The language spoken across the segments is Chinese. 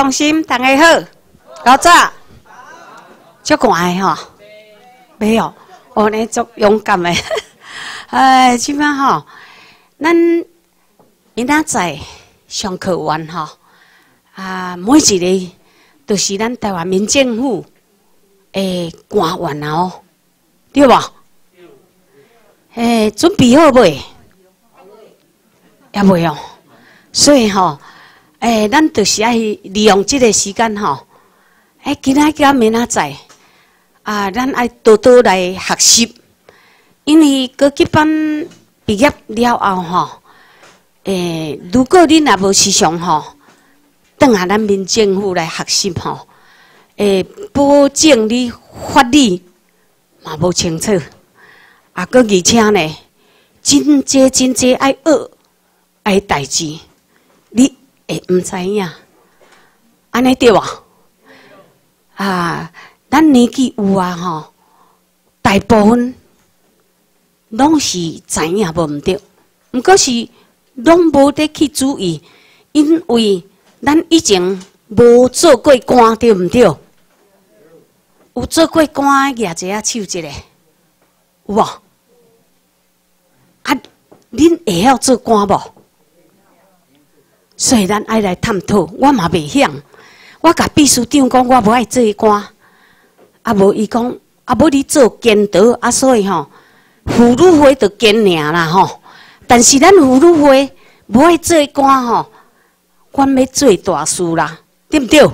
放心，大家好，老早，足乖吼，没有，我呢足勇敢的，哎，即摆吼，咱明仔载上课完吼，啊，每一日都是咱台湾民政府诶官员哦，对吧？诶，准备好未？也未哦，所以吼。诶，咱就是爱利用即个时间吼，诶，今仔日明仔载啊，咱爱多多来学习，因为高级班毕业了后吼，诶，如果恁也无时常吼，等下咱民政府来学习吼，诶，保证你法律嘛无清楚，啊，搁而且呢，真济真济爱学爱代志，你。会毋知影，安尼对无？啊，咱年纪有啊吼，大部分拢是知影无毋对，毋过是拢无得去注意，因为咱以前无做过官，对毋对？有做过官，举一下手一下，有无？啊，恁会晓做官无？所以咱爱来探讨，我嘛未晓。我甲秘书长讲，我无爱做官。啊，无伊讲，啊，无你做监督，啊，所以吼，妇女会就监尔啦吼。但是咱妇女会无爱做官吼，阮要做大事啦，对毋对？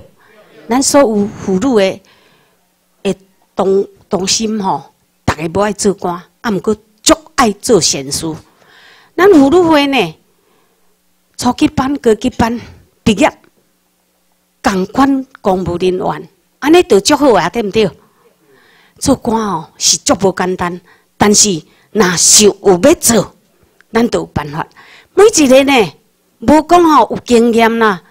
咱所有妇女的的动动心吼，逐个无爱做官，啊，毋过足爱做善事。咱妇女会呢？初级班、高级班毕业，共款公务人员，安尼就足好啊，对毋对？做官哦是足无简单，但是若想有要做，咱就有办法。每一个呢，无讲吼有经验啦，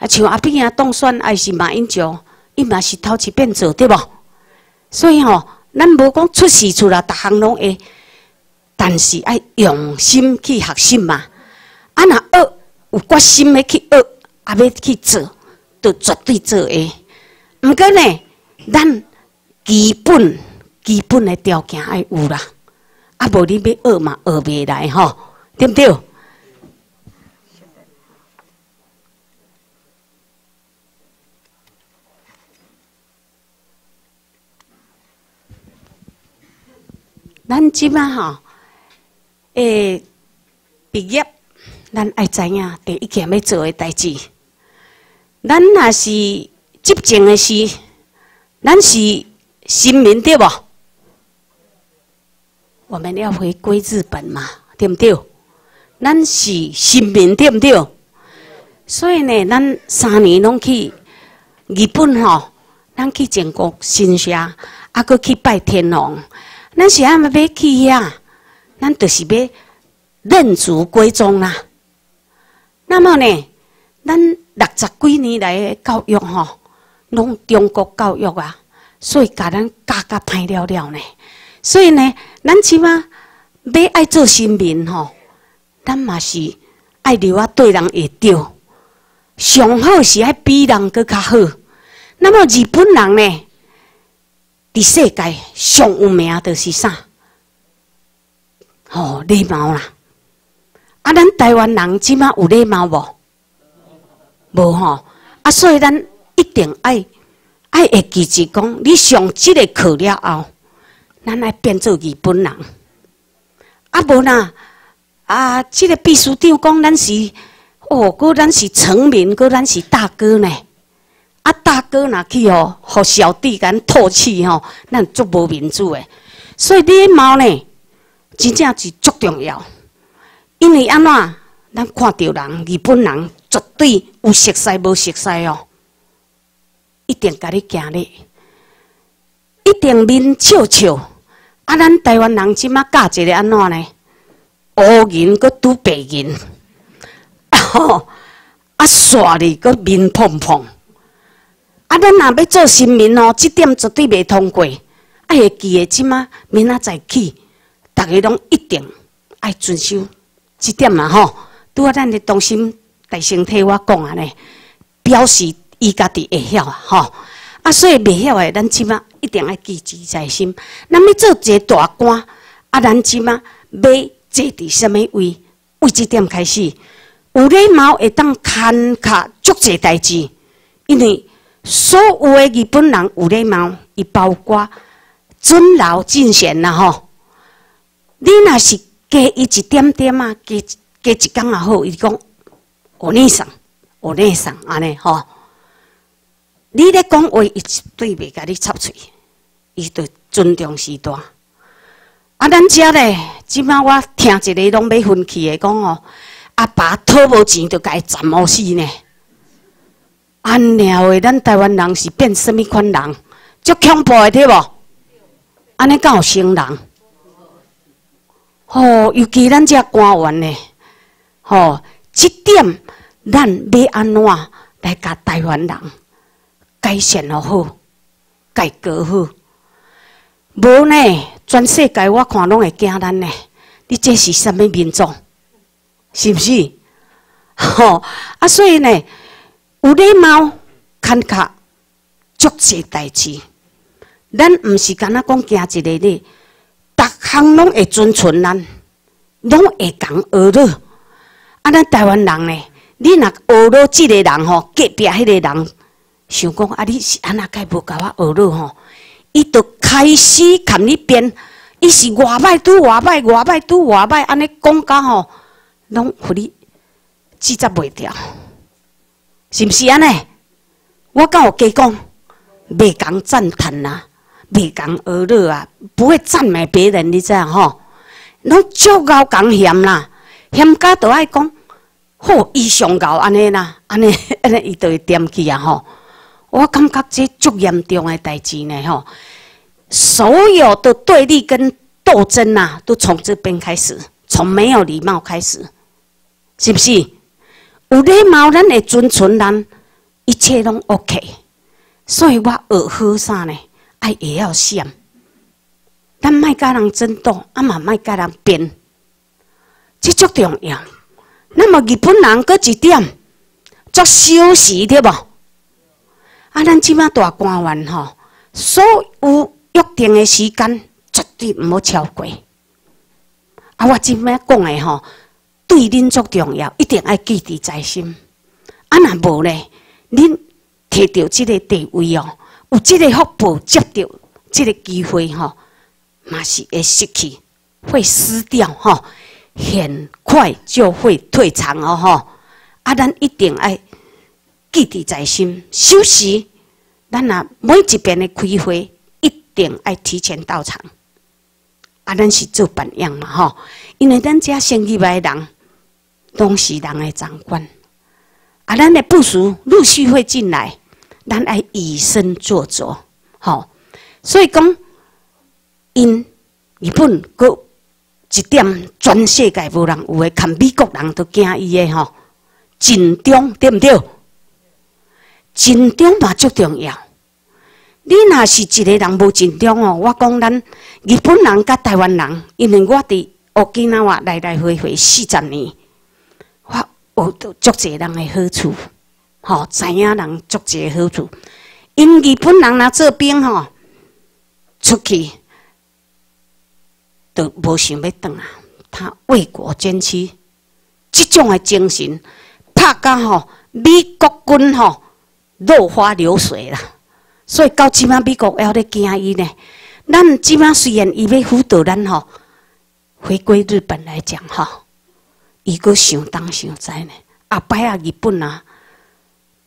啊像阿扁啊当选，还是马英九，伊嘛是头一遍做，对无？所以吼，咱无讲出事出来，逐项拢会，但是爱用心去学习嘛。啊，若学。有决心要去学，也要去做，就绝对做会。毋过呢，咱基本基本的条件爱有啦，啊无你要学嘛，学袂来吼，对不对？咱即摆吼，诶，毕业。咱爱知影第一件要做的代志，咱若是执政的是，咱是新民对不？我们要回归日本嘛，对不对？咱是新民对不对？所以呢，咱三年拢去日本吼，咱去建国新社，啊，搁去拜天皇。咱是安要去遐，咱就是要认祖归宗啦。那么呢，咱六十几年来的教育吼，拢中国教育啊，所以甲咱教甲歹了了呢。所以呢，咱起码要爱做新民吼，咱嘛是爱留啊对人会对，上好是爱比人搁较好。那么日本人呢，伫世界上有名就是啥？哦，礼貌啦。啊，咱台湾人即马有礼貌无？无吼！啊，所以咱一定爱爱会记住讲，你上即个课了后，咱爱变做日本人。啊，无呐，啊，即个秘书长讲咱是哦，哥咱是成名，哥咱是大哥呢。啊，大哥若去哦，互小弟敢唾弃吼，咱足无民主诶。所以礼貌呢，真正是足重要。因为安怎，咱看到人，日本人绝对有熟悉无熟悉哦，一定甲你行咧，一定面笑笑。啊，咱台湾人即马教一个安怎呢？乌银搁拄白银，吼 啊，煞哩搁面碰碰。啊，咱若要做新民哦，即点绝对袂通过。啊会记诶，即马明仔载起，逐个拢一定爱遵守。一点嘛吼，拄啊，咱的中心大先替我讲啊呢，表示伊家己会晓啊，吼！啊，所以未晓诶，咱即马一定要记记在心。咱要做一个大官，啊，咱即马要坐伫什么位？为即点开始，有礼貌会当看卡足济代志，因为所有诶日本人有礼貌，伊包括尊老敬贤啦，吼！你若是加伊一点点啊，加加一讲也好，伊讲我内上，我内上安尼吼。你咧讲话，伊绝对袂甲你插嘴，伊对尊重时段。啊，咱遮咧，即摆我听一个拢要分气的讲哦，阿爸讨无钱，就甲伊斩乌死呢。安尼话，咱台湾人是变什么款人？足恐怖的对无？安尼敢有成人？吼，尤其咱遮官员呢，吼，即点咱要安怎来甲台湾人？改善了好，改革好。无呢，全世界我看拢会惊咱呢。你这是什么民族？是不是？吼啊！所以呢，有礼貌，看卡足济代志。咱毋是干那讲惊一个咧，逐项拢会遵循咱，拢会讲学了。啊，咱台湾人呢，你若学了即个人吼，隔壁迄个人。想讲啊，你是安那该无甲我学了吼？伊就开始看你编，伊是外歹拄外歹，外歹拄外歹，安尼讲讲吼，拢互你指责袂掉，是毋是安尼？我甲有加讲，袂讲赞叹呐，袂讲学了啊，不会赞美别人，你知影吼？拢足够讲嫌啦，嫌家都爱讲，好，伊上高安尼啦，安尼 安尼伊就会点起啊吼。我感觉这足严重的代志呢，吼！所有的对立跟斗争呐，都从这边开始，从没有礼貌开始，是不是？有礼貌，咱会尊崇咱，一切拢 OK。所以我学好啥呢？爱也要想，咱卖甲人争斗，啊嘛卖甲人辩，这足重要。那么日本人搁一点，足休息对不？啊，咱即马大官员吼，所有约定的时间绝对毋好超过。啊，我即摆讲的吼，对恁足重要，一定要记伫在心。啊，若无咧，恁摕到即个地位哦，有即个福报，接到即个机会吼，嘛是会失去，会失掉吼，很快就会退场哦吼。啊，咱一定爱。记伫在心，休息。咱若每一遍的开会，一定爱提前到场。啊，咱是做榜样嘛，吼！因为咱遮生意外人，拢是人的长官。啊，咱的部署陆续会进来，咱爱以身作则，吼！所以讲，因日本个一点全世界无人有诶，看美国人都惊伊诶，吼！紧张对毋对？紧张嘛足重要。你若是一个人无紧张哦，我讲咱日本人甲台湾人，因为我伫乌吉那话来来回回四十年，我学到足济人诶好处，吼，知影人足济好处。因日本人若做兵吼，出去都无想要当啊，他为国捐躯，即种诶精神，拍甲吼美国军吼。落花流水啦，所以到即马美国要咧惊伊呢。咱即马虽然伊要辅导咱吼，回归日本来讲吼，伊阁想当想知呢。后摆啊，日本啊，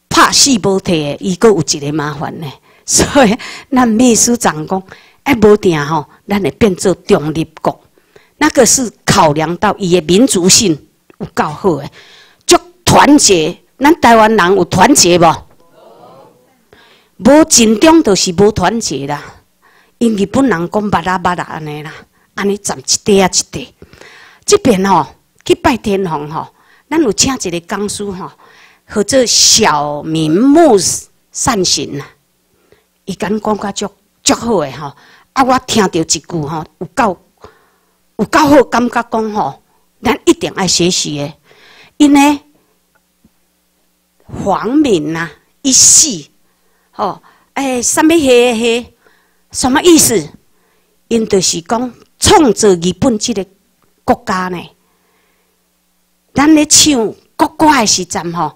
拍死无摕，伊阁有一个麻烦呢。所以咱秘书长讲，哎，无定吼，咱会变做中立国，那个是考量到伊的民族性有够好诶，足团结。咱台湾人有团结无？无紧张就是无团结啦，因日本人讲巴拉巴拉安尼啦，安尼站一块啊一块。这边吼去拜天皇吼，咱有请一个讲师吼，和这小明目善行呐，伊敢讲甲足足好诶吼。啊，我听到一句吼，有够有够好感觉讲吼，咱一定爱学习诶，因为皇民呐，一系，哦，哎，什么嘿嘿，什么意思？因就是讲创造日本这个国家呢。咱咧唱国歌的时阵吼，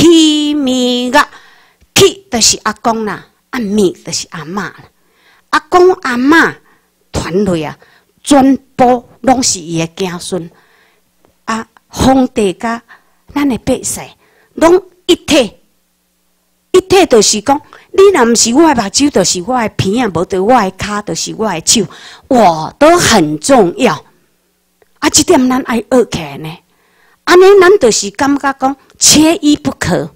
起咪个起就是阿公啦，阿咪就是阿嬷。阿公阿嬷团队啊，全部拢是伊的子孙。啊，皇帝甲咱的百姓，拢一体。一体就是讲，你若毋是我的目睭，就是我的鼻啊，无得我的骹，就是我的手，我都很重要。啊，这点咱爱学起来呢。安尼，咱就是感觉讲缺一不可。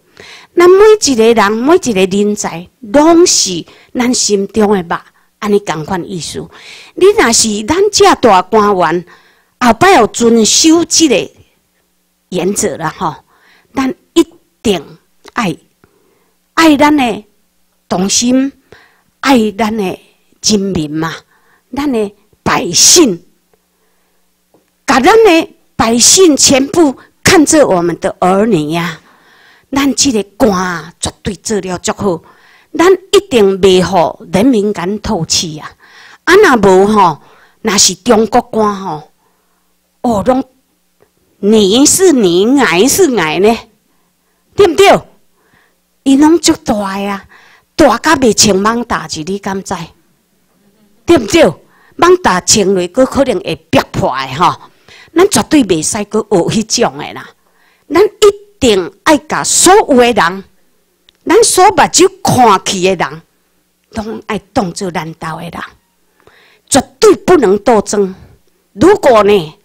咱每一个人，每一个人才，拢是咱心中的肉。安尼共款意思。你若是咱这大官员，后摆要遵守这个原则了吼，咱一定爱爱咱的同心，爱咱的人民嘛，咱的百姓，甲咱的。百姓全部看着我们的儿女呀，咱这个官绝对做了足好，咱一定袂好人民感透气呀。啊，若无吼，那是中国官吼，哦，拢你是你，矮是矮呢，对不对？伊拢足大呀，大甲袂穿蟒大字，你敢知？对不对？蟒大穿落，佫可能会憋破的吼。咱绝对袂使去学迄种诶啦！咱一定爱甲所有诶人，咱所目睭看起诶人，拢爱当做咱斗诶人，绝对不能斗争。如果呢，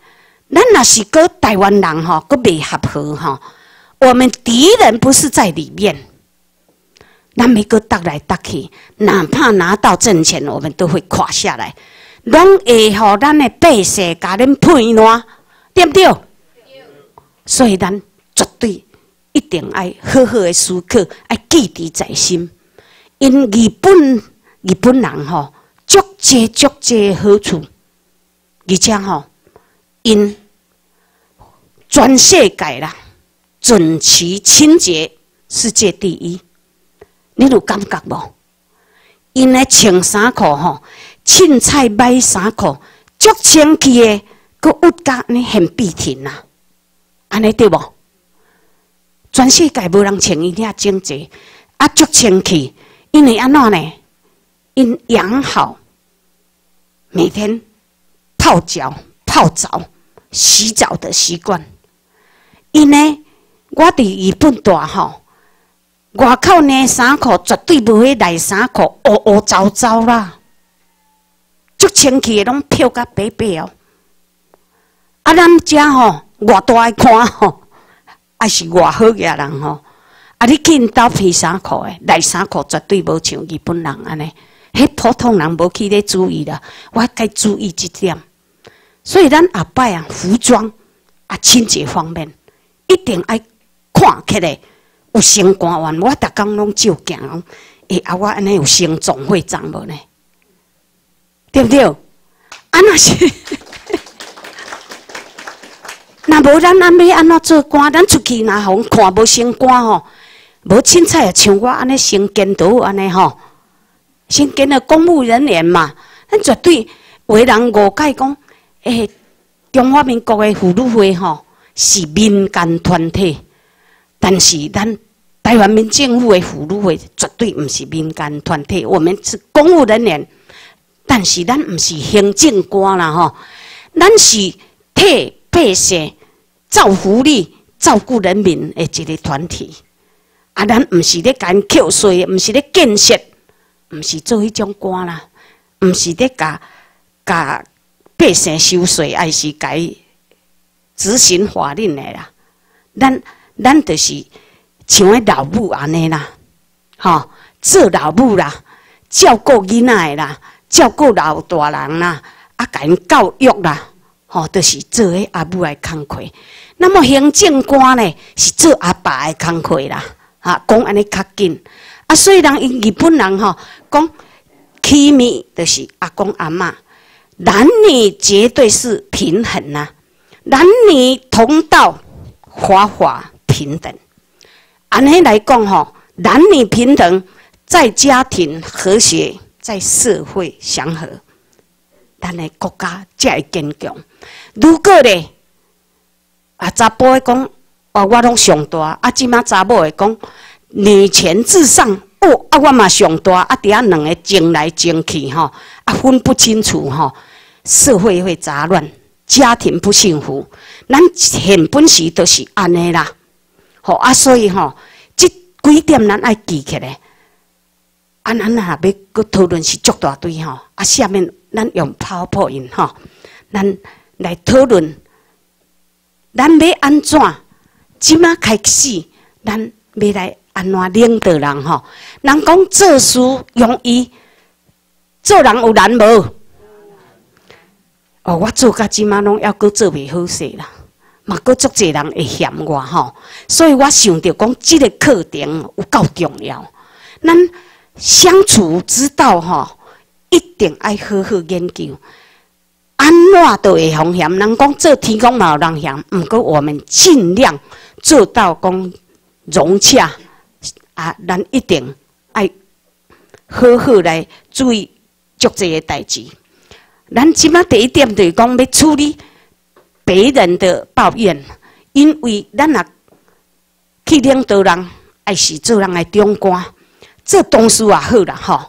咱若是个台湾人吼，个未合合吼，我们敌人不是在里面，咱每个打来打去，哪怕拿到政权，我们都会垮下来，拢会互咱诶百姓甲恁配烂。对不对？所以咱绝对一定爱好好的思考，爱记伫在心。因日本日本人吼，足济足济好处，而且吼，因全世界啦，整齐清洁，世界第一。你有感觉无？因咧穿衫裤吼，凊彩买衫裤，足清气的。个物价呢很逼停呐，安尼对无？全世界无人穿伊遐整齐，啊足清气，因为安怎呢？因养好，每天泡脚、泡澡、洗澡的习惯。因呢，我伫日本大吼，外口呢衫裤绝对无会内衫裤乌乌糟糟啦，足清气拢漂甲白白哦。啊，咱遮吼，偌大爱看吼，啊是偌好个人吼。啊，你去因兜皮衫裤诶，内衫裤绝对无像日本人安尼。迄普通人无去咧注意啦，我该注意即点。所以咱后摆啊，服装啊，清洁方面一定爱看起来有升官员。我逐工拢照镜，诶，啊，我安尼有升总会长无呢？对不对？啊，那是。那无咱安要安怎做官？咱出去若互看无升官吼，无凊彩啊，像我安尼升监督安尼吼，升监的公务人员嘛，咱绝对为人误解讲，诶，中华民国的妇女会吼是民间团体，但是咱台湾民政府的妇女会绝对毋是民间团体，我们是公务人员，但是咱毋是行政官啦吼，咱是替百姓。造福利、照顾人民的一个团体，啊，咱毋是咧干扣税，毋是咧建设，毋是做迄种官啦，毋是咧甲甲百姓收税，还是该执行法令的啦。咱咱就是像迄老母安尼啦，吼，做老母啦，照顾囡仔啦，照顾老大人啦，啊，甲因教育啦。吼，就是做迄阿母诶工课。那么行政官呢，是做阿爸诶工课啦。哈，讲安尼较紧。啊，虽然因日本人吼讲，起密就是阿公阿嬷，男女绝对是平衡呐，男女同道，法法平等。安尼来讲吼，男女平等，在家庭和谐，在社会祥和，咱的国家才会坚强。如果咧，啊查甫的讲，哦我拢上大，啊即马查某的讲，女权至上，哦啊我嘛上大，啊伫遐两个争来争去吼，啊分不清楚吼，社会会杂乱，家庭不幸福。咱现本时都是安尼啦。吼啊，所以吼，即几点咱爱记起来。啊，咱若要搁讨论是足大堆吼。啊，下面咱用 PowerPoint 吼，咱来讨论，咱要安怎？即马开始，咱要来安怎领导人吼？人讲做事容易，做人有难无？哦，我做甲即马拢要搁做袂好势啦。嘛，阁足侪人会嫌我吼，所以我想着讲，即个课程有够重要。咱相处之道吼，一定爱好好研究。安怎都会风险，人讲做天公嘛有人嫌，毋过我们尽量做到讲融洽啊，咱一定爱好好来注意足侪个代志。咱即马第一点就是讲要处理。别人的抱怨，因为咱啊去领导人，还是做人的长官，这东西也好啦吼，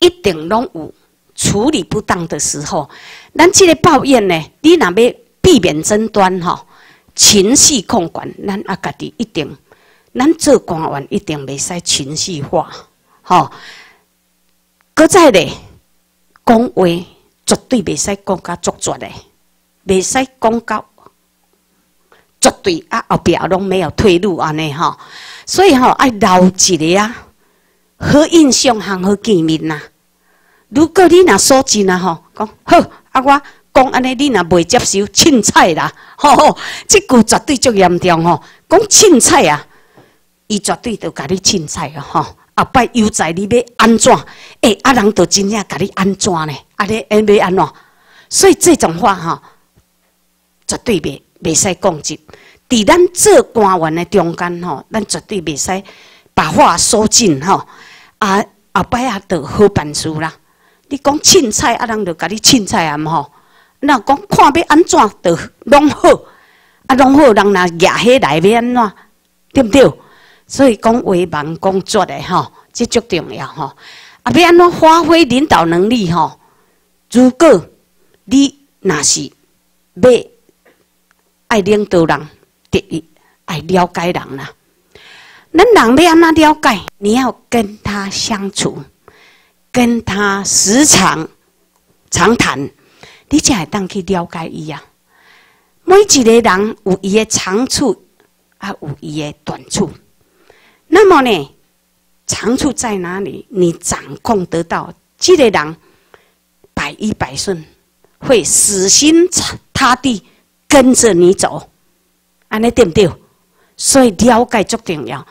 一定拢有处理不当的时候。咱这个抱怨呢，你若要避免争端吼，情绪控管，咱啊家己一定，咱做官员一定袂使情绪化，吼。搁再咧，讲话绝对袂使讲甲作绝的。袂使讲到绝对啊，后壁拢没有退路安尼吼，所以吼爱留一个啊，好印象好见面呐。如果你若说真啊吼，讲好啊，我讲安尼，你若袂接受，凊彩啦，吼 吼，即句绝对足严重吼。讲凊彩啊，伊绝对都甲你凊彩啊吼。后摆又在你要安怎？诶，啊人都真正甲你安怎呢？啊你安要安怎？所以这种话哈。绝对袂袂使讲直，伫咱做官员的中间吼，咱绝对袂使把话说尽吼。啊，后摆啊，得好办事啦。你讲凊彩，啊，人就甲你凊彩啊吼。那讲看要安怎，就拢好，啊，拢好，人若举起来要安怎，对不对？所以讲话忙工作的吼，这足重要吼。啊，要安怎发挥领导能力吼？如果你若是要爱领导人，第一爱了解人啦。咱人要安怎了解？你要跟他相处，跟他时常常谈，你才会当去了解伊啊。每一个人有伊的长处，啊有伊的短处。那么呢，长处在哪里？你掌控得到，这个人百依百顺，会死心塌地。跟着你走，安尼对不对？所以了解足重要。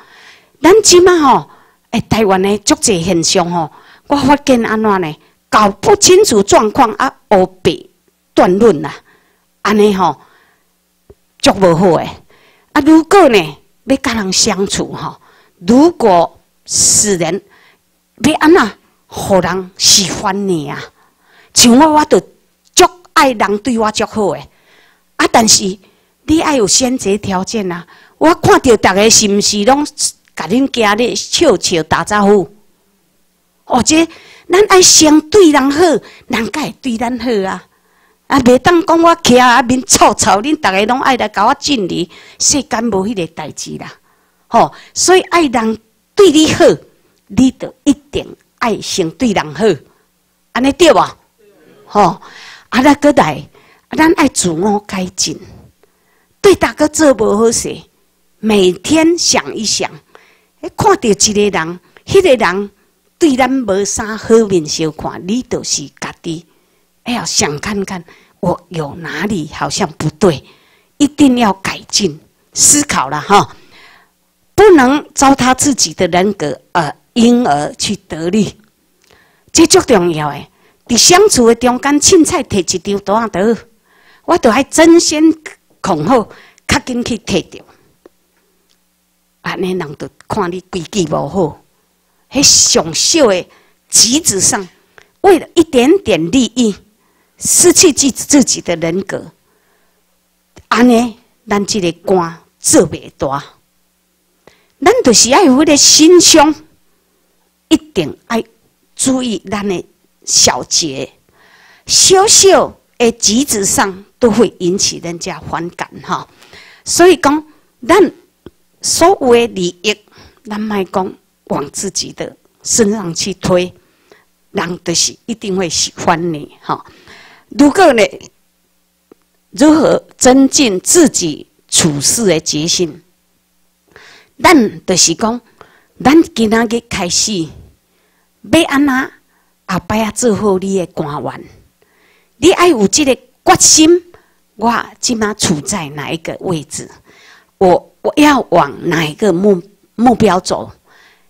咱即马吼，诶，台湾的足济现象吼，我发现安怎呢？搞不清楚状况啊，乌白断论啦，安尼吼，足无好诶。啊，如果呢，要甲人相处吼，如果使人要安那，互人喜欢你啊，像我，我都足爱人对我足好诶。啊！但是你爱有先决条件啊！我看到大家是毋是拢甲恁家咧笑笑打招呼？或者咱爱先对人好，人家会对咱好啊！啊，袂当讲我徛啊面臭臭，恁大家拢爱来甲我敬礼，世间无迄个代志啦！吼，所以爱人对你好，你就一定爱先对人好，安尼对无？吼，啊，那个来。咱爱自我改进，对大家做无好势，每天想一想，看到一个人，迄个人对咱无啥好面相看，你就是家己，哎呀，想看看我有哪里好像不对，一定要改进，思考了哈，不能糟蹋自己的人格，而因而去得利，这足重要诶。伫相处的中间，凊彩摕一张多啊得。我都还争先恐后，较紧去摕着。安尼人就看你规矩无好，迄上小的棋子上，为了一点点利益，失去自自己的人格，安尼咱这个官做袂大。咱就是要有迄个心胸，一定爱注意咱的小节，小小的举止上都会引起人家反感哈。所以讲，咱所有的利益，咱莫讲往自己的身上去推，人就是一定会喜欢你哈。如果呢，如何增进自己处事的决心？咱就是讲，咱今仔日开始，要安那后摆啊做好你的官员，你爱有这个决心。我即马处在哪一个位置？我我要往哪一个目目标走？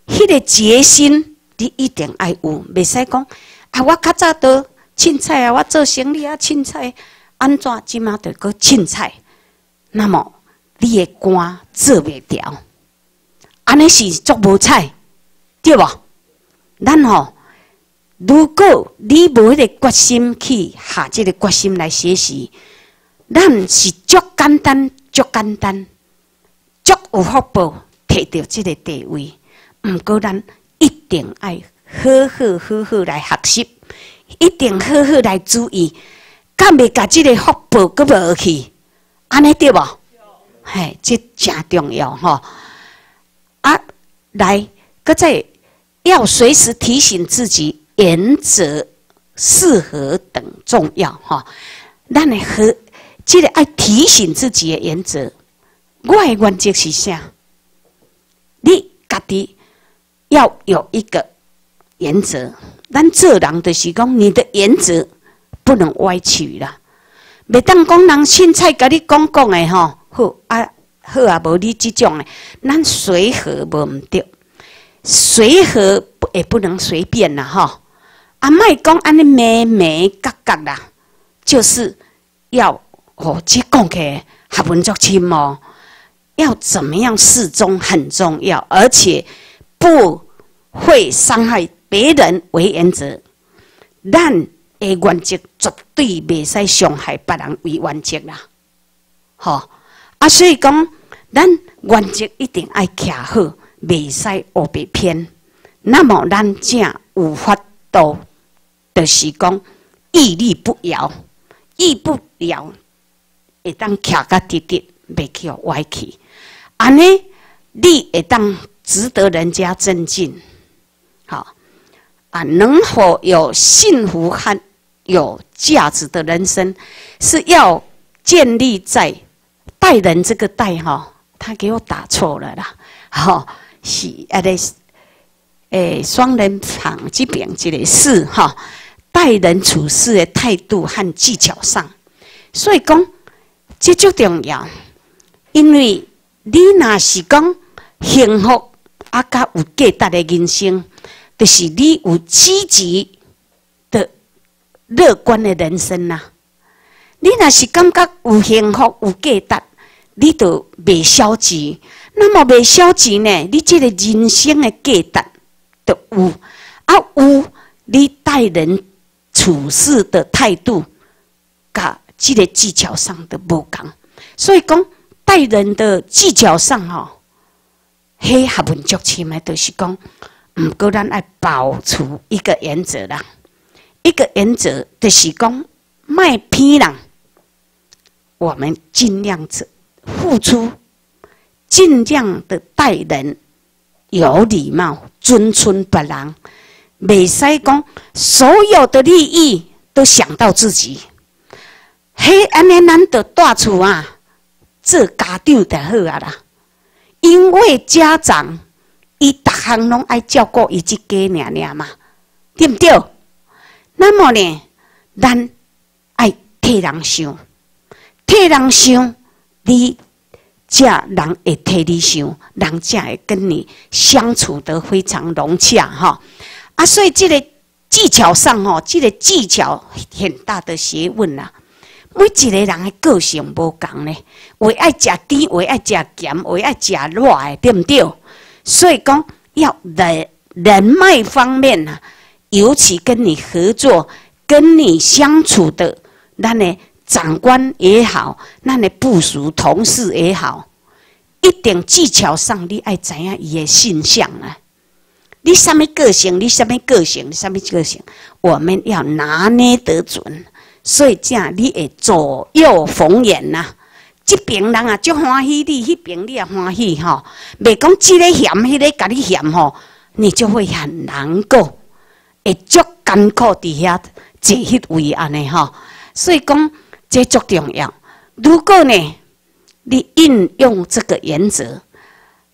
迄个决心，你一定爱有，袂使讲啊！我较早都凊彩啊，我做生意啊，凊彩安怎即马得个凊彩？那么你的官做袂掉。安尼是足无彩，对无？咱吼，如果你无迄个决心去下即个决心来学习，咱是足简单、足简单、足有福报，摕到这个地位。毋过咱一定爱好好好好来学习，一定好好来注意，敢袂甲这个福报搁无去？安尼对无？嘿，这真重要吼。啊，来，搁再要随时提醒自己原则、适合等重要哈。咱的和记得爱提醒自己的原则，我的原则是啥？你家己要有一个原则。咱做人就是讲，你的原则不能歪曲啦。每当讲人凊彩甲你讲讲的吼，好啊。好啊，无你即种诶，咱随和无毋对，随和也不能随便啦，吼。啊，莫讲安尼咩咩角角啦，就是要哦，即讲起来还文作亲哦，要怎么样适中很重要，而且不会伤害别人为原则。咱诶原则绝对袂使伤害别人为原则啦，吼。啊，所以讲。咱原则一定爱徛好，袂使胡白偏。那么咱正有法度，就是讲屹立不摇，屹不摇，会当徛个直直，袂去歪去。安尼，你会当值得人家尊敬。好啊，能否有幸福和有价值的人生，是要建立在待人这个待哈。他给我打错了啦，哈，是啊，咧，诶，双人旁这边这个是哈，待人处事的态度和技巧上，所以讲这就重要，因为你若是讲幸福啊，甲有价值的人生，就是你有积极的乐观的人生呐。你若是感觉有幸福有价值。你就袂消极，那么袂消极呢？你这个人生的价值就有，啊有你待人处事的态度，甲这个技巧上的无同，所以讲待人的技巧上吼，迄学问足深的，就是讲，毋过咱爱保持一个原则啦，一个原则就是讲，卖骗人，我们尽量子。付出，尽量的待人有礼貌，尊称别人，未使讲所有的利益都想到自己。嘿，安尼咱得大厝啊，做家长就好啊啦。因为家长伊逐项拢爱照顾伊一家娘娘嘛，对不对？那么呢，咱爱替人想，替人想。你这人会替你想，人才会跟你相处得非常融洽哈。啊，所以这个技巧上哦，这个技巧很大的学问呐。每一个人的个性无同呢，为爱食甜，为爱食咸，为爱食辣的，对毋对？所以讲，要人人脉方面啊，尤其跟你合作、跟你相处的，那呢长官也好，那呢部属同事也好，一点技巧上，你爱怎样伊的形象啊？你什么个性？你什么个性？你什么个性？我们要拿捏得准。所以这样，你会左右逢源呐。这边人啊，足欢喜你；那边你也欢喜吼。袂讲这个嫌，迄个甲你嫌吼，你就会很难过，会足艰苦伫遐坐迄位安尼吼。所以讲，这足重要。如果呢，你应用这个原则，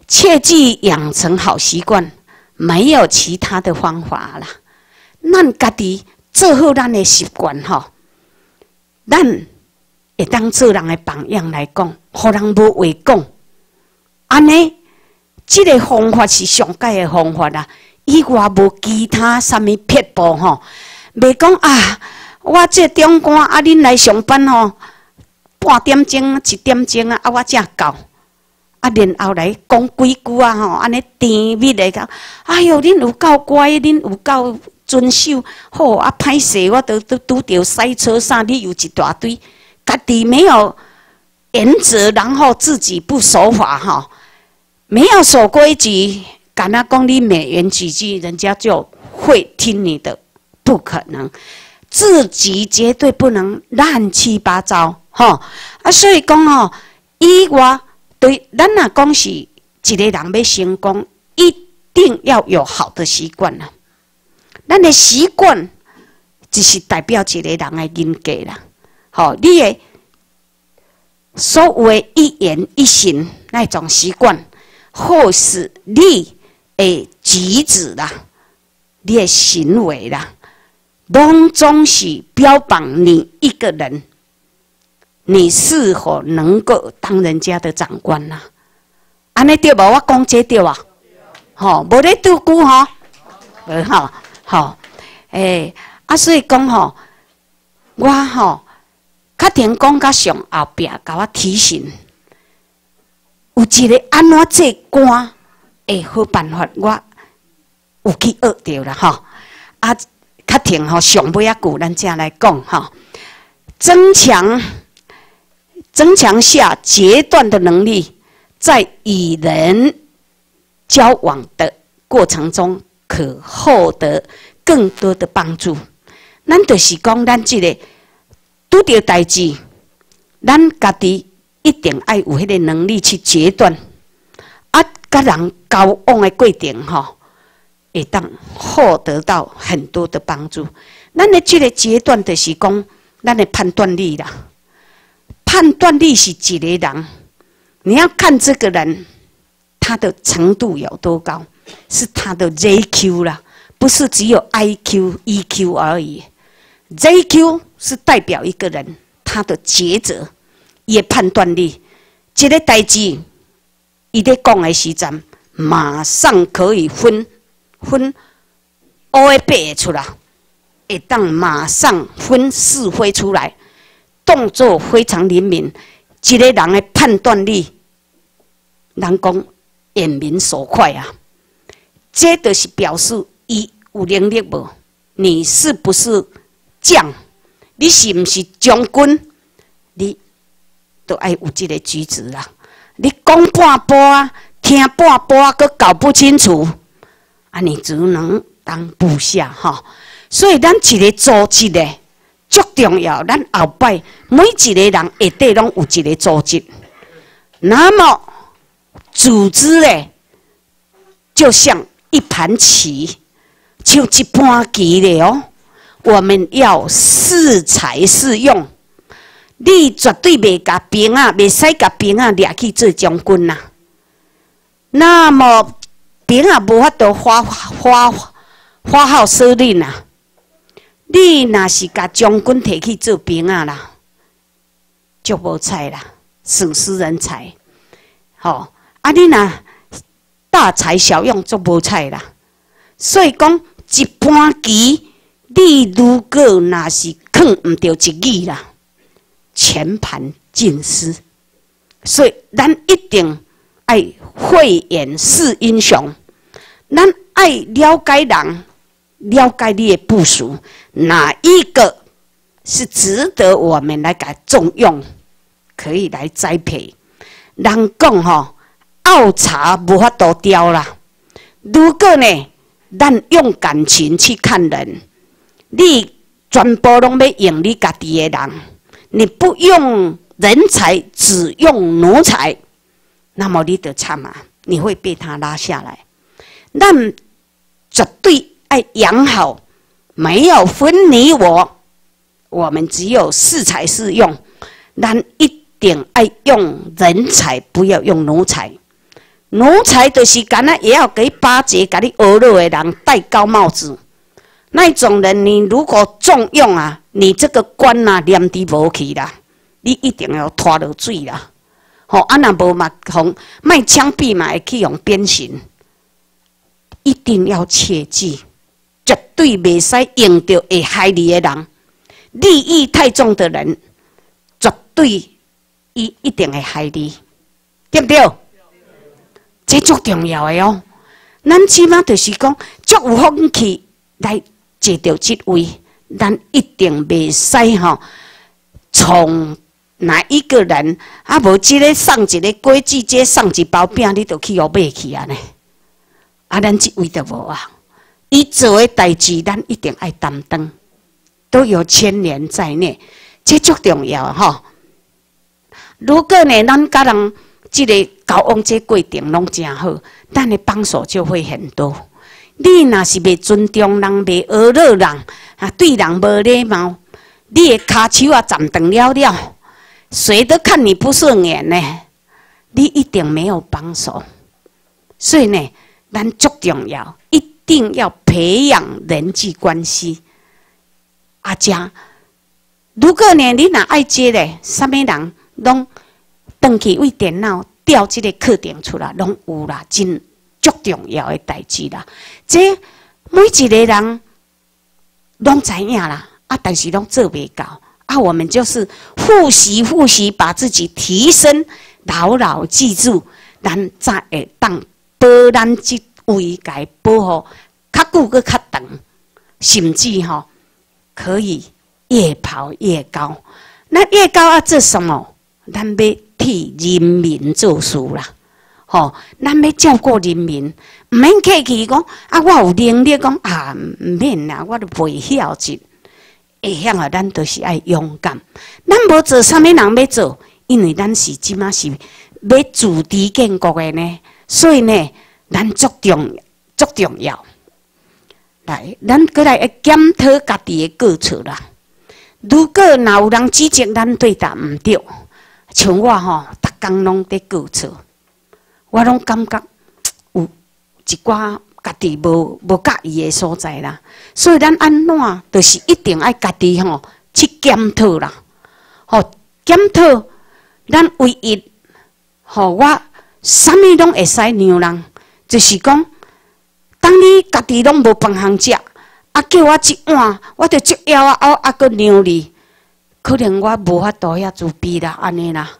切记养成好习惯。没有其他的方法啦，咱家己做好咱的习惯吼，咱会当做人的榜样来讲，互人无话讲。安尼，这个方法是上佳的方法啦。以外无其他什么撇步吼，袂讲啊，我这中官啊，恁来上班吼，半点钟、一点钟啊，啊，我才到。啊，然后来讲几句啊，吼，安尼甜蜜的讲，哎哟，恁有够乖，恁有够遵守，好啊，歹势，我都都拄着塞车上，你有一大堆，家己没有原则，然后自己不守法，哈，没有守规矩，敢那讲你美言几句，人家就会听你的，不可能，自己绝对不能乱七八糟，哈，啊，所以讲哦，以我。对，咱若讲是一个人要成功，一定要有好的习惯啦。咱的习惯就是代表一个人的人格啦。好，你的所谓一言一行那种习惯，或是你的举止啦，你的行为啦，拢总是标榜你一个人。你是否能够当人家的长官呐？安尼对无？我讲这对啊，吼，无咧拄久吼，无吼，吼，诶，啊，所以讲吼，我吼，确定讲较上后壁，甲我提醒，有一个安怎做官诶好办法，我有去学着了吼。啊，确定吼，上尾啊句，咱正来讲吼，增强。增强下决断的能力，在与人交往的过程中，可获得更多的帮助。咱就是讲，咱这个拄着代志，咱家己一定爱有迄个能力去决断。啊，甲人交往的过程吼，会当获得到很多的帮助。咱的这个阶段，就是讲，咱的判断力啦。判断力是几个人？你要看这个人他的程度有多高，是他的 ZQ 啦，不是只有 IQ、EQ 而已。ZQ 是代表一个人他的抉择，也判断力。这个代志，伊在讲的时阵，马上可以分分 A、B 出来，一旦马上分是非出来。动作非常灵敏，一个人的判断力，人讲眼明手快啊，这都是表示伊有能力无？你是不是将？你是不是将军？你都爱有这个举止啦。你讲半半，听半半，佮搞不清楚，啊，你只能当部下哈。所以咱一个组织的。足重要，咱后摆每一个人下底拢有一个组织。那么组织嘞，就像一盘棋，像一盘棋嘞哦。我们要适才适用，你绝对袂甲兵啊，袂使甲兵啊掠去做将军呐。那么兵啊无法度发发发号施令呐。你若是甲将军摕去做兵啊啦，就无才啦，损失人才。吼，啊你呐大材小用就无才啦。所以讲一盘棋，你如果若是扛毋着一语啦，全盘尽失。所以，咱一定爱慧眼识英雄，咱爱了解人，了解你的部署，哪一个是值得我们来给重用，可以来栽培。人讲吼，拗茶无法度雕啦。如果呢，咱用感情去看人，你全部拢要用你家己的人，你不用。人才只用奴才，那么你得惨啊！你会被他拉下来。那绝对爱养好，没有分你我，我们只有适才适用。但一定爱用人才，不要用奴才。奴才的时间呢，也要给巴结、给你恶弱的人戴高帽子。那种人，你如果重用啊，你这个官啊，连地无去啦。你一定要拖落水啦！吼，啊那无嘛，红卖枪毙嘛，会去用鞭刑。一定要切记，绝对袂使用到会害你的人，利益太重的人，绝对伊一定会害你，对不对？这足重要的哦。咱起码就是讲，足有勇气来坐到这位，咱一定袂使吼从。哪一个人啊？无即个送一个果子，即送一包饼，你都去互买去啊？呢？啊，咱即位都无啊！伊做诶代志，咱一定爱担当，都有牵连在内，这足重要吼。如果呢，咱甲人即个交往这过程拢真好，咱诶帮手就会很多。你若是袂尊重人，袂恶乐人，啊，对人无礼貌，你的骹手啊，站长了了。谁都看你不顺眼呢，你一定没有帮手。所以呢，咱足重要，一定要培养人际关系。阿姐，如果呢，你若爱接嘞，什么人拢登去为电脑调这个课程出来，拢有啦，真足重要的代志啦。这每一个人拢知影啦，啊，但是拢做未到。啊，我们就是复习复习，把自己提升，牢牢记住，咱才会当保咱即位该保护较久个较长，甚至吼可以越跑越高。那越高啊，做什么？咱要替人民做事啦，吼！咱要照顾人民，毋免客气讲啊，我有能力讲啊，毋免啦，我都袂晓得。会晓啊，咱都是爱勇敢。咱无做啥物人要做，因为咱是即马是要自持建国的呢。所以呢，咱足重足重要。来，咱过来检讨家己的过错啦。如果若有人指责咱对答毋对，像我吼，逐工拢伫过错，我拢感觉有一寡。家己无无佮意的所在啦，所以咱安怎就是一定爱家己吼去检讨啦，吼检讨咱唯一吼我啥物拢会使让人，就是讲，当你家己拢无饭通食，啊叫我一碗，我着足枵啊，啊个让你，可能我无法度遐自卑啦，安尼啦，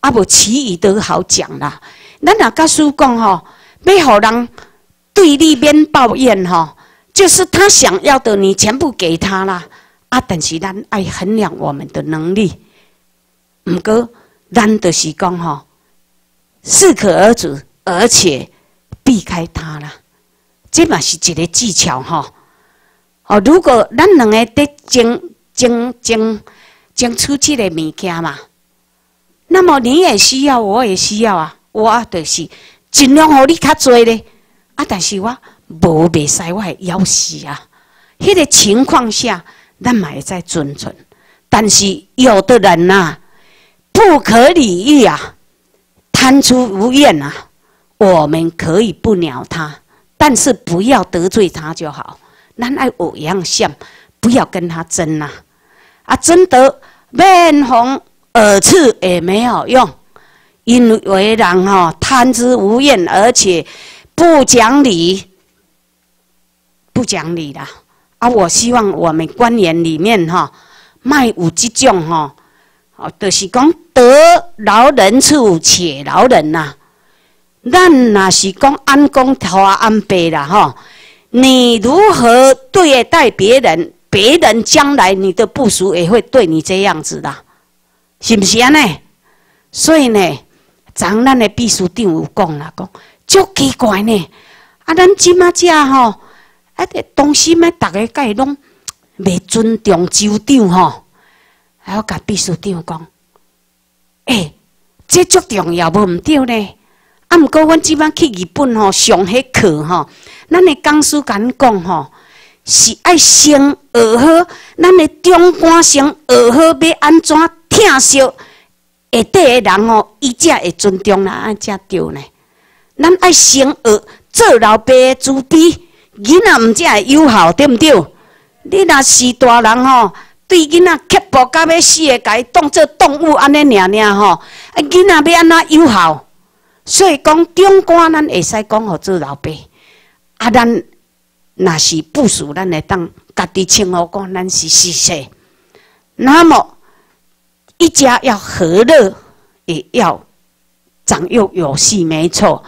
啊无其余都好讲啦。咱若甲叔讲吼，要互人。对立边抱怨吼，就是他想要的，你全部给他啦。啊，但是咱爱衡量我们的能力，唔过咱就是讲吼，适可而止，而且避开他啦。这嘛是一个技巧哈。哦，如果咱两个得争争争争出去的物件嘛，那么你也需要，我也需要啊。我就是尽量互你较多咧。啊！但是我无袂使，我会要死啊！迄个情况下，咱嘛会在尊存。但是有的人呐，不可理喻啊，贪出无厌啊。我们可以不鸟他，但是不要得罪他就好。咱爱有样相，不要跟他争呐。啊，争得面红耳赤也没有用，因为人哈贪之无厌，而且。不讲理，不讲理啦！啊，我希望我们官员里面哈，卖有这种哈，哦，就是讲得饶人处且饶人呐。咱那是讲安公花安倍啦，哈。你如何对待别人，别人将来你的部属也会对你这样子的，是不是啊？呢？所以呢，咱咱的秘书长有讲啦，讲足奇怪呢。啊，咱即马只吼，啊，这东西咩，逐个甲伊拢未尊重州长吼，还要甲秘书长讲，诶，这足重要无毋对呢？啊，毋过阮即摆去日本吼上迄课吼，咱的讲师甲讲吼，是爱先学好，咱的中官先学好，要安怎听惜下底的人哦，伊才会尊重啦，安才对呢。咱爱先学做老爸的主卑，囡仔毋才会友好，对毋对？你若是大人吼，对囡仔刻薄到要死的，甲伊当做动物安尼尔尔吼，啊囡仔要安怎友好？所以讲，中官咱会使讲互做老爸，啊，咱若是部属，咱会当家己称呼讲咱是师婿。那么一家要和乐，也要长幼有序，没错。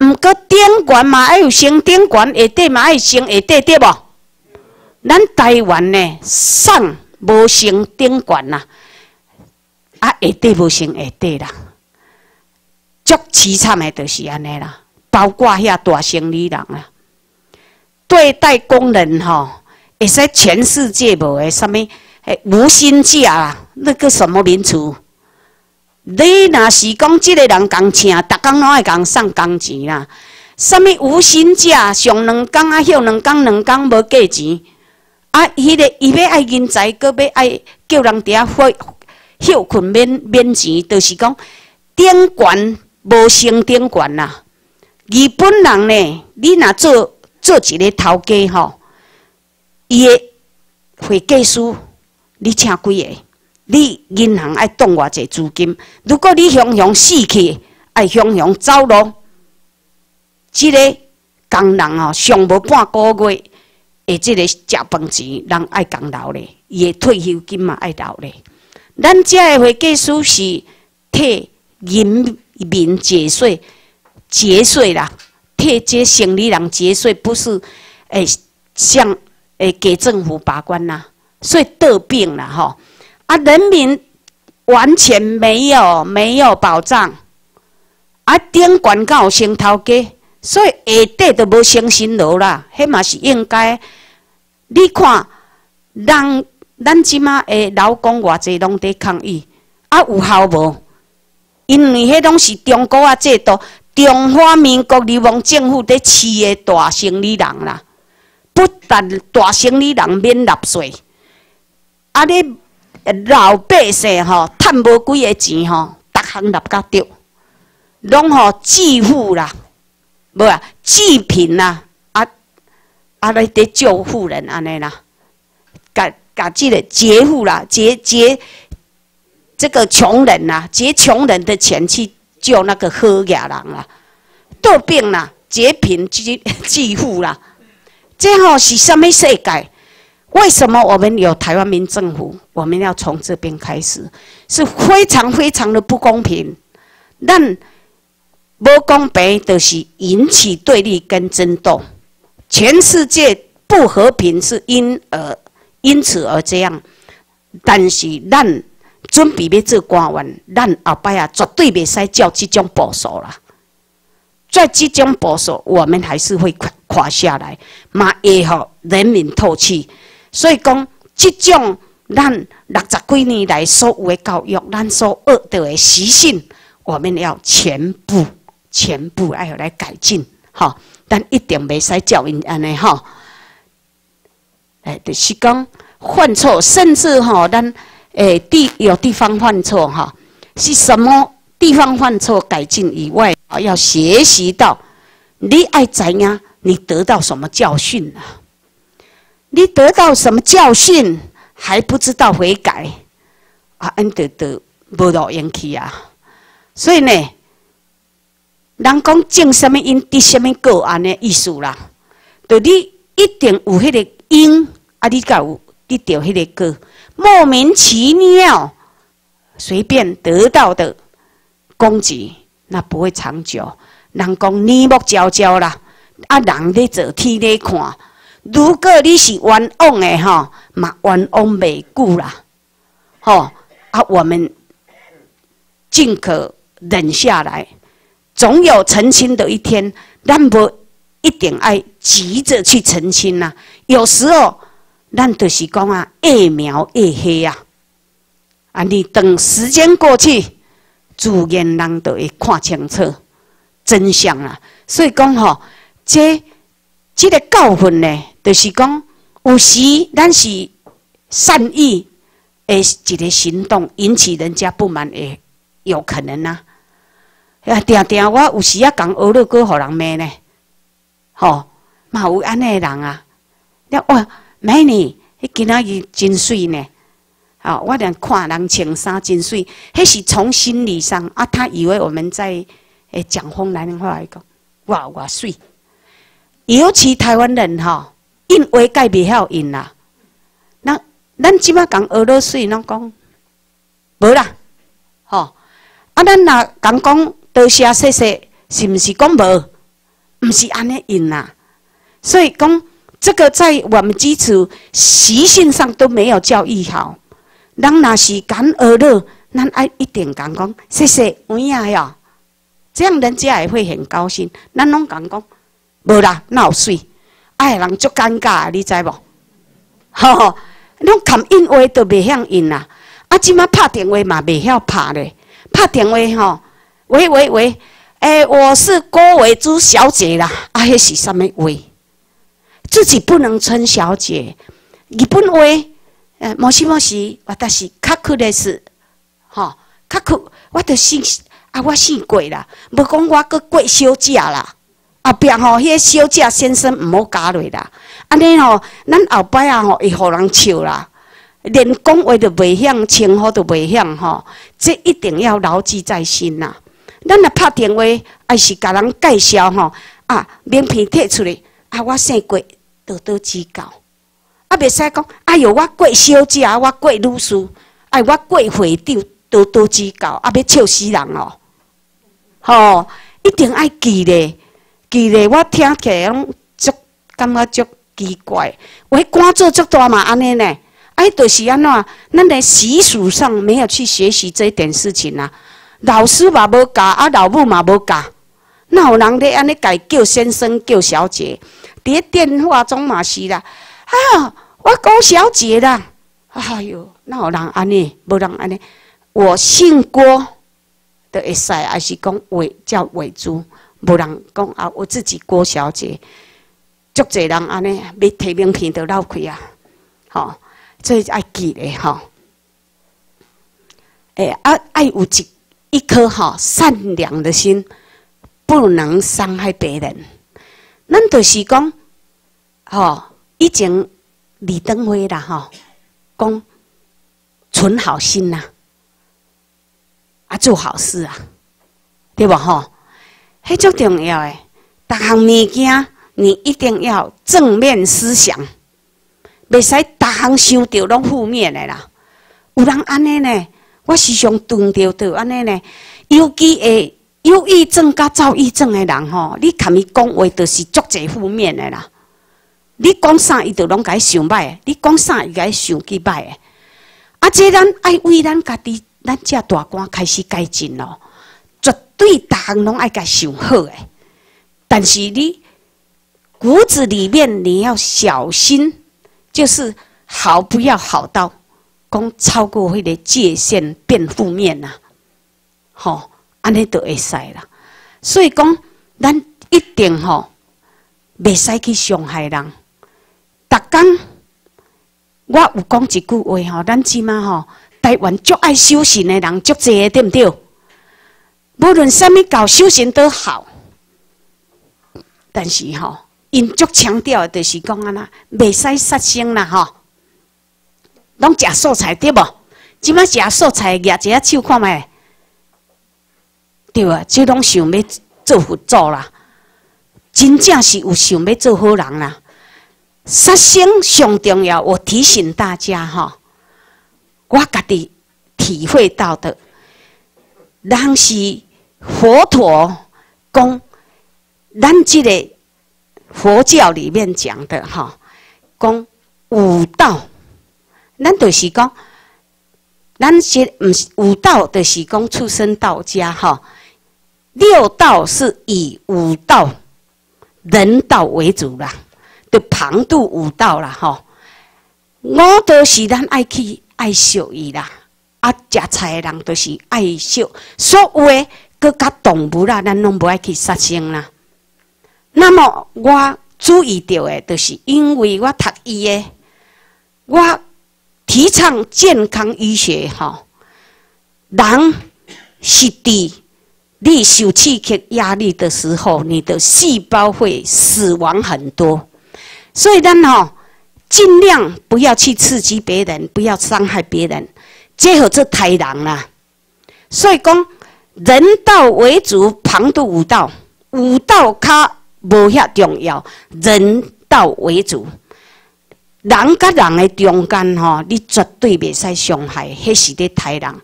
毋过顶管嘛，爱有升顶管，下底嘛爱升下底，对无？咱台湾呢，上无升顶管啦，啊，下底无升下底啦。足凄惨的，就是安尼啦。包括遐大生理人啊，对待工人吼，会使全世界无诶，啥物诶无薪假啦，那个什么民族？你若是讲即个人工请，逐工拢爱共送工钱啦。啥物无薪假，上两工啊休两工，两工无计钱。啊，迄个伊要爱人才，搁要爱叫人伫遐休困免免钱，就是讲顶悬。无升顶悬啦！日本人呢，你若做做一个头家吼，伊的会计师，你请几个？你银行爱动偌济资金？如果你雄雄死去，爱雄雄走咯。即个工人哦，上无半个月，诶，即个食饭钱，人爱共留咧，伊的退休金嘛爱留咧。咱遮的会计师是替人。民节税，节税啦，替这生理人节税，不是诶，向诶给政府把关呐，所以得病了哈。啊，人民完全没有没有保障，啊，顶管告先头家，所以下底都无升薪劳啦，迄嘛是应该。你看，人咱即马诶劳工偌济拢伫抗议，啊有效无？因为迄拢是中国啊制度，中华民国流亡政府伫饲的大生理人啦，不但大生理人免纳税，啊你老百姓吼，趁无几个钱吼，逐项纳甲着，拢吼致富啦，无啊济贫啦，啊啊你伫救富人安尼啦，甲甲即个劫富啦，劫劫。这个穷人呐，劫穷人的钱去救那个喝雅人啊，得病啦，劫贫济济富啦，这吼是什么世界？为什么我们有台湾民政府？我们要从这边开始，是非常非常的不公平。但不公平就是引起对立跟争斗，全世界不和平是因而因此而这样，但是咱。准备要做官员，咱后摆啊绝对袂使照这种步数啦。在这种步数，我们还是会垮垮下来，嘛会互人民唾弃。所以讲，这种咱六十几年来所有的教育，咱所学到的习性，我们要全部、全部要来改进，哈。但一定袂使教因安尼哈。哎，就是讲犯错，甚至哈，咱。诶，地有地方犯错哈，是什么地方犯错改进以外啊？要学习到你爱怎样，你得到什么教训啊？你得到什么教训还不知道悔改啊？恩得得无路用去啊！所以呢，人讲种什么因得什么果安尼意思啦，就你一定有迄个因啊，你才有得到迄个果。莫名其妙，随便得到的攻击，那不会长久。人讲耳目睭睭啦，啊，人咧做天咧看。如果你是冤枉的吼，嘛冤枉未久啦，吼啊，我们尽可忍下来，总有澄清的一天。咱不一定爱急着去澄清呐。有时候，咱就是讲啊，越描越黑啊。啊，你等时间过去，自然人就会看清楚真相啦。所以讲吼，这这个教训呢。就是讲，有时咱是善意的一个行动，引起人家不满，也有可能呐。啊，定定我有时啊讲学了过互人骂呢，吼，嘛有安尼人啊。了哇，美女，迄今仔日真水呢。啊，我连看人穿衫真水，迄是从心理上啊，他以为我们在诶讲风南话来讲，哇哇水。尤其台湾人吼。因话改袂晓因啦，那咱即摆讲俄罗斯，拢讲无啦，吼啊！咱若讲讲多谢谢谢，是毋是讲无？毋是安尼因啦。所以讲这个在我们基础习性上都没有教育好。人若是讲俄罗，咱爱一点讲讲谢谢有影哟，这样人家也会很高兴。咱拢讲讲无啦，闹水。哎，人足尴尬，你知无？吼，拢看应话都袂晓应啦。啊，即马拍电话嘛袂晓拍咧。拍电话吼，喂喂喂，诶，我是郭伟珠小姐啦。啊，迄是啥物话？自己不能称小姐。日本话，诶，莫西莫西，我但是卡库的是，吼，卡库，我的姓啊，我姓贵啦，无讲我个贵小姐啦。后壁吼，迄个小姐先生毋好加落啦。安尼吼，咱后摆啊吼，会互人笑啦。连讲话都袂晓，称呼都袂晓吼。这一定要牢记在心呐。咱若拍电话，还是甲人介绍吼啊，名片摕出来啊，我姓郭，多多指教。啊，袂使讲，哎哟，我郭小姐，我郭女士，哎，我郭会长，多多指教，啊，要笑死人哦。吼，一定爱记咧。记咧，我听起来拢足感觉足奇怪。我官做足大嘛，安尼呢？哎，就是安怎？咱咧习俗上没有去学习这一点事情啊。老师嘛无教，啊老母嘛无教，哪有人咧安尼改叫先生叫小姐？伫电话中嘛是啦。啊，我郭小姐啦。哎哟，哪有人安尼？无人安尼。我姓郭的会使，还是讲伟叫伟珠？无人讲啊！我自己郭小姐，足侪人安尼，要提名片都闹开啊！吼，这爱记咧吼。诶，啊爱有一一颗吼善良的心，不能伤害别人。咱就是讲，吼，以前李登辉啦，吼，讲存好心呐，啊，做好事啊，对吧？吼。迄足重要诶！逐项物件，你一定要正面思想，袂使逐项想着拢负面诶啦。有人安尼呢？我时常拄着着安尼呢。尤其会忧郁症甲躁郁症诶人吼，你看伊讲话就是足侪负面诶啦。你讲啥伊就拢甲伊想歹，你讲啥伊甲伊想去歹诶。啊，这咱爱为咱家己，咱遮大官开始改进咯。绝对，大项拢爱甲想好诶，但是你骨子里面你要小心，就是好不要好到讲超过迄个界限变负面呐，吼，安尼就会使啦。所以讲，咱一定吼，袂使去伤害人。逐工我有讲一句话吼，咱即马吼，台湾足爱修行诶人足济，对毋对？无论什么搞修行都好，但是吼，因足强调的就是讲啊啦，袂使杀生啦吼，拢食素菜对无？即摆食素菜，举一下手看觅，对啊，即拢想要做佛祖啦，真正是有想要做好人啦。杀生上重要，我提醒大家吼，我家己。体会到的。咱是佛陀讲，咱这个佛教里面讲的哈，讲五道，咱就是讲，咱是唔是五道，就是讲出生道家哈。六道是以五道人道为主啦，的旁度五道啦哈。我都是咱爱去爱惜伊啦。啊，食菜的人都是爱惜，所有的各甲动物啦，咱拢无爱去杀生啦。那么我注意到的，就是因为我读医的，我提倡健康医学哈。人是伫你受刺激压力的时候，你的细胞会死亡很多，所以咱吼尽量不要去刺激别人，不要伤害别人。结合这太人啦，所以讲人道为主，旁度五道，五道较无遐重要，人道为主。人甲人的中间吼，你绝对袂使伤害，迄是咧杀人，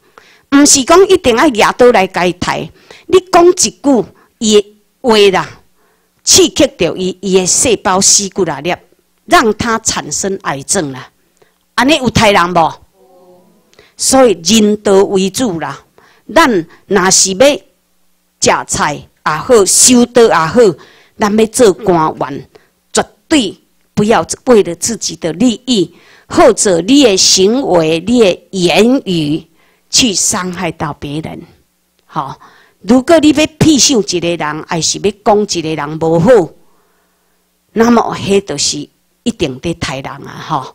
毋是讲一定要拿刀来解杀。你讲一句伊话啦，刺激着伊伊的细胞死骨啦，让他产生癌症啦，安尼有杀人无？所以人道为主啦，咱若是要食菜也好，修道也好，咱要做官员，绝对不要为了自己的利益，或者你的行为、你的言语去伤害到别人。好，如果你要批评一个人，还是要讲一个人无好，那么迄就是一定得杀人啊！吼。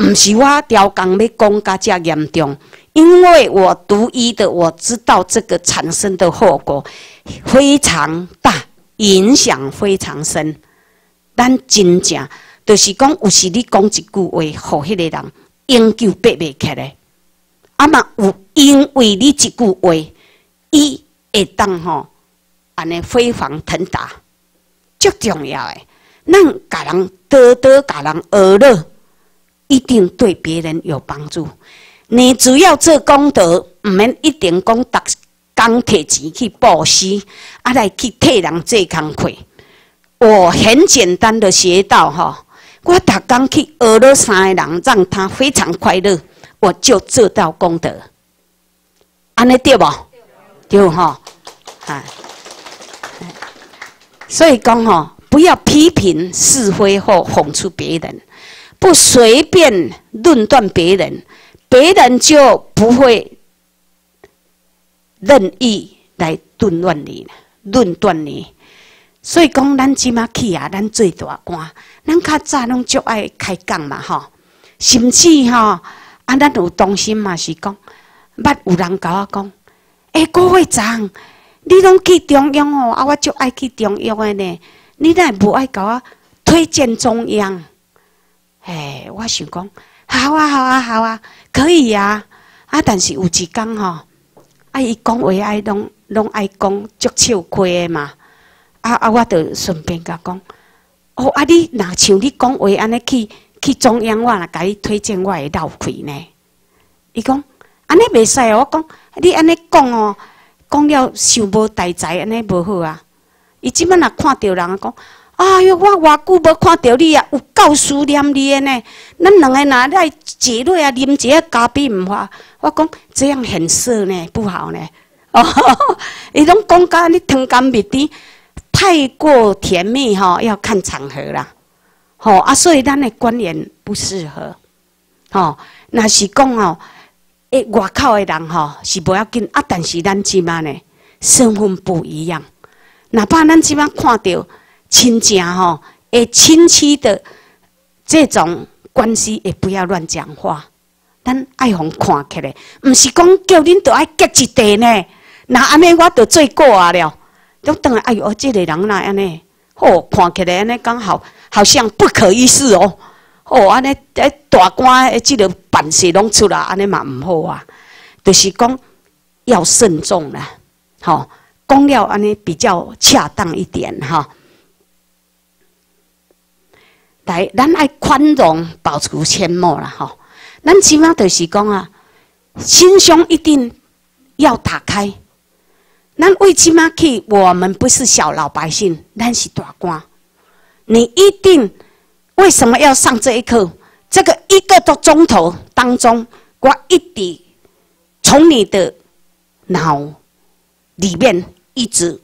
唔是我雕工要讲加遮严重，因为我读医的，我知道这个产生的后果非常大，影响非常深。但真正就是讲，有时你讲一句话，互迄个人永久背袂起来。啊嘛有因为你一句话，伊会当吼安尼飞黄腾达，足重要诶。咱甲人多多甲人学乐。一定对别人有帮助。你只要做功德，唔免一定讲达钢铁钱去布施，啊来去替人做工课。我很简单的学到哈，我逐工去学了三个人，让他非常快乐，我就做到功德。安尼对不？对哈，啊，所以讲哈，不要批评是非或讽刺别人。不随便论断别人，别人就不会任意来论断你、论断你。所以讲，咱即马去啊，咱最大官，咱较早拢就爱开讲嘛，吼。甚至吼，啊，咱有当心嘛，是讲，捌有人甲我讲，诶，郭会长，你拢去中央哦，啊，我就爱去中央的呢，你奈无爱甲我推荐中央？哎，我想讲，好啊，好啊，好啊，可以呀。啊，但是有一讲吼，啊，伊讲话爱拢拢爱讲足笑亏的嘛。啊啊，我著顺便甲讲，哦，啊，你若像你讲话安尼去去中央，我若甲你推荐，我会闹亏呢。伊讲安尼袂使哦，我讲你安尼讲哦，讲了想无代志，安尼无好啊。伊即摆若看到人讲。哎哟，我偌久无看到你啊，有够思念你的呢。咱两个哪来坐落啊，啉一下咖啡唔话，我讲这样很色呢，不好呢。哦，伊拢讲甲你汤干蜜甜，太过甜蜜吼，要看场合啦。吼啊，所以咱的观念不适合。吼，那是讲哦，诶，外口的人吼是不要紧啊，但是咱即码呢身份不一样，哪怕咱即码看到。亲情吼，诶，亲戚的这种关系也不要乱讲话。咱爱互看起来，毋是讲叫恁都爱结一地呢。那安尼我都做过啊了。都等来，哎哟，这个人哪安尼？哦，看起来安尼刚好，好像不可一世哦。哦，安尼诶，大官诶，这个办事拢出来，安尼嘛毋好啊。就是讲要慎重啦，吼，讲了安尼比较恰当一点哈。来，咱爱宽容，保持沉默啦，吼。咱起码就是讲啊，心胸一定要打开。咱为什么去？我们不是小老百姓，咱是大官。你一定为什么要上这一课？这个一个多钟头当中，我一直从你的脑里面一直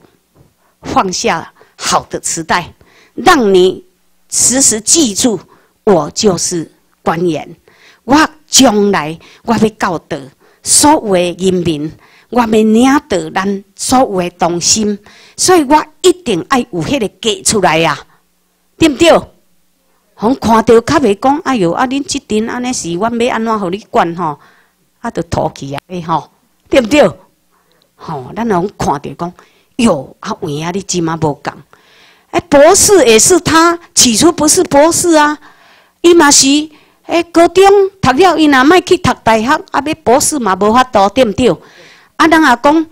放下好的磁带，让你时时记住，我就是官员。我将来我要教导所有人民，我要领导咱所有的同心，所以我一定要有迄个给出来呀，对不对？互看到较袂讲，哎哟，啊，恁即阵安尼是，我要安怎互你管吼？啊，着吐气啊，诶吼，对不对？吼，咱拢看到讲，哟，啊，有影你即嘛无讲，哎，博士也是他起初不是博士啊，伊嘛是，哎，高中读了，伊若莫去读大学，啊，要博士嘛无法度，对不对？啊，人也讲，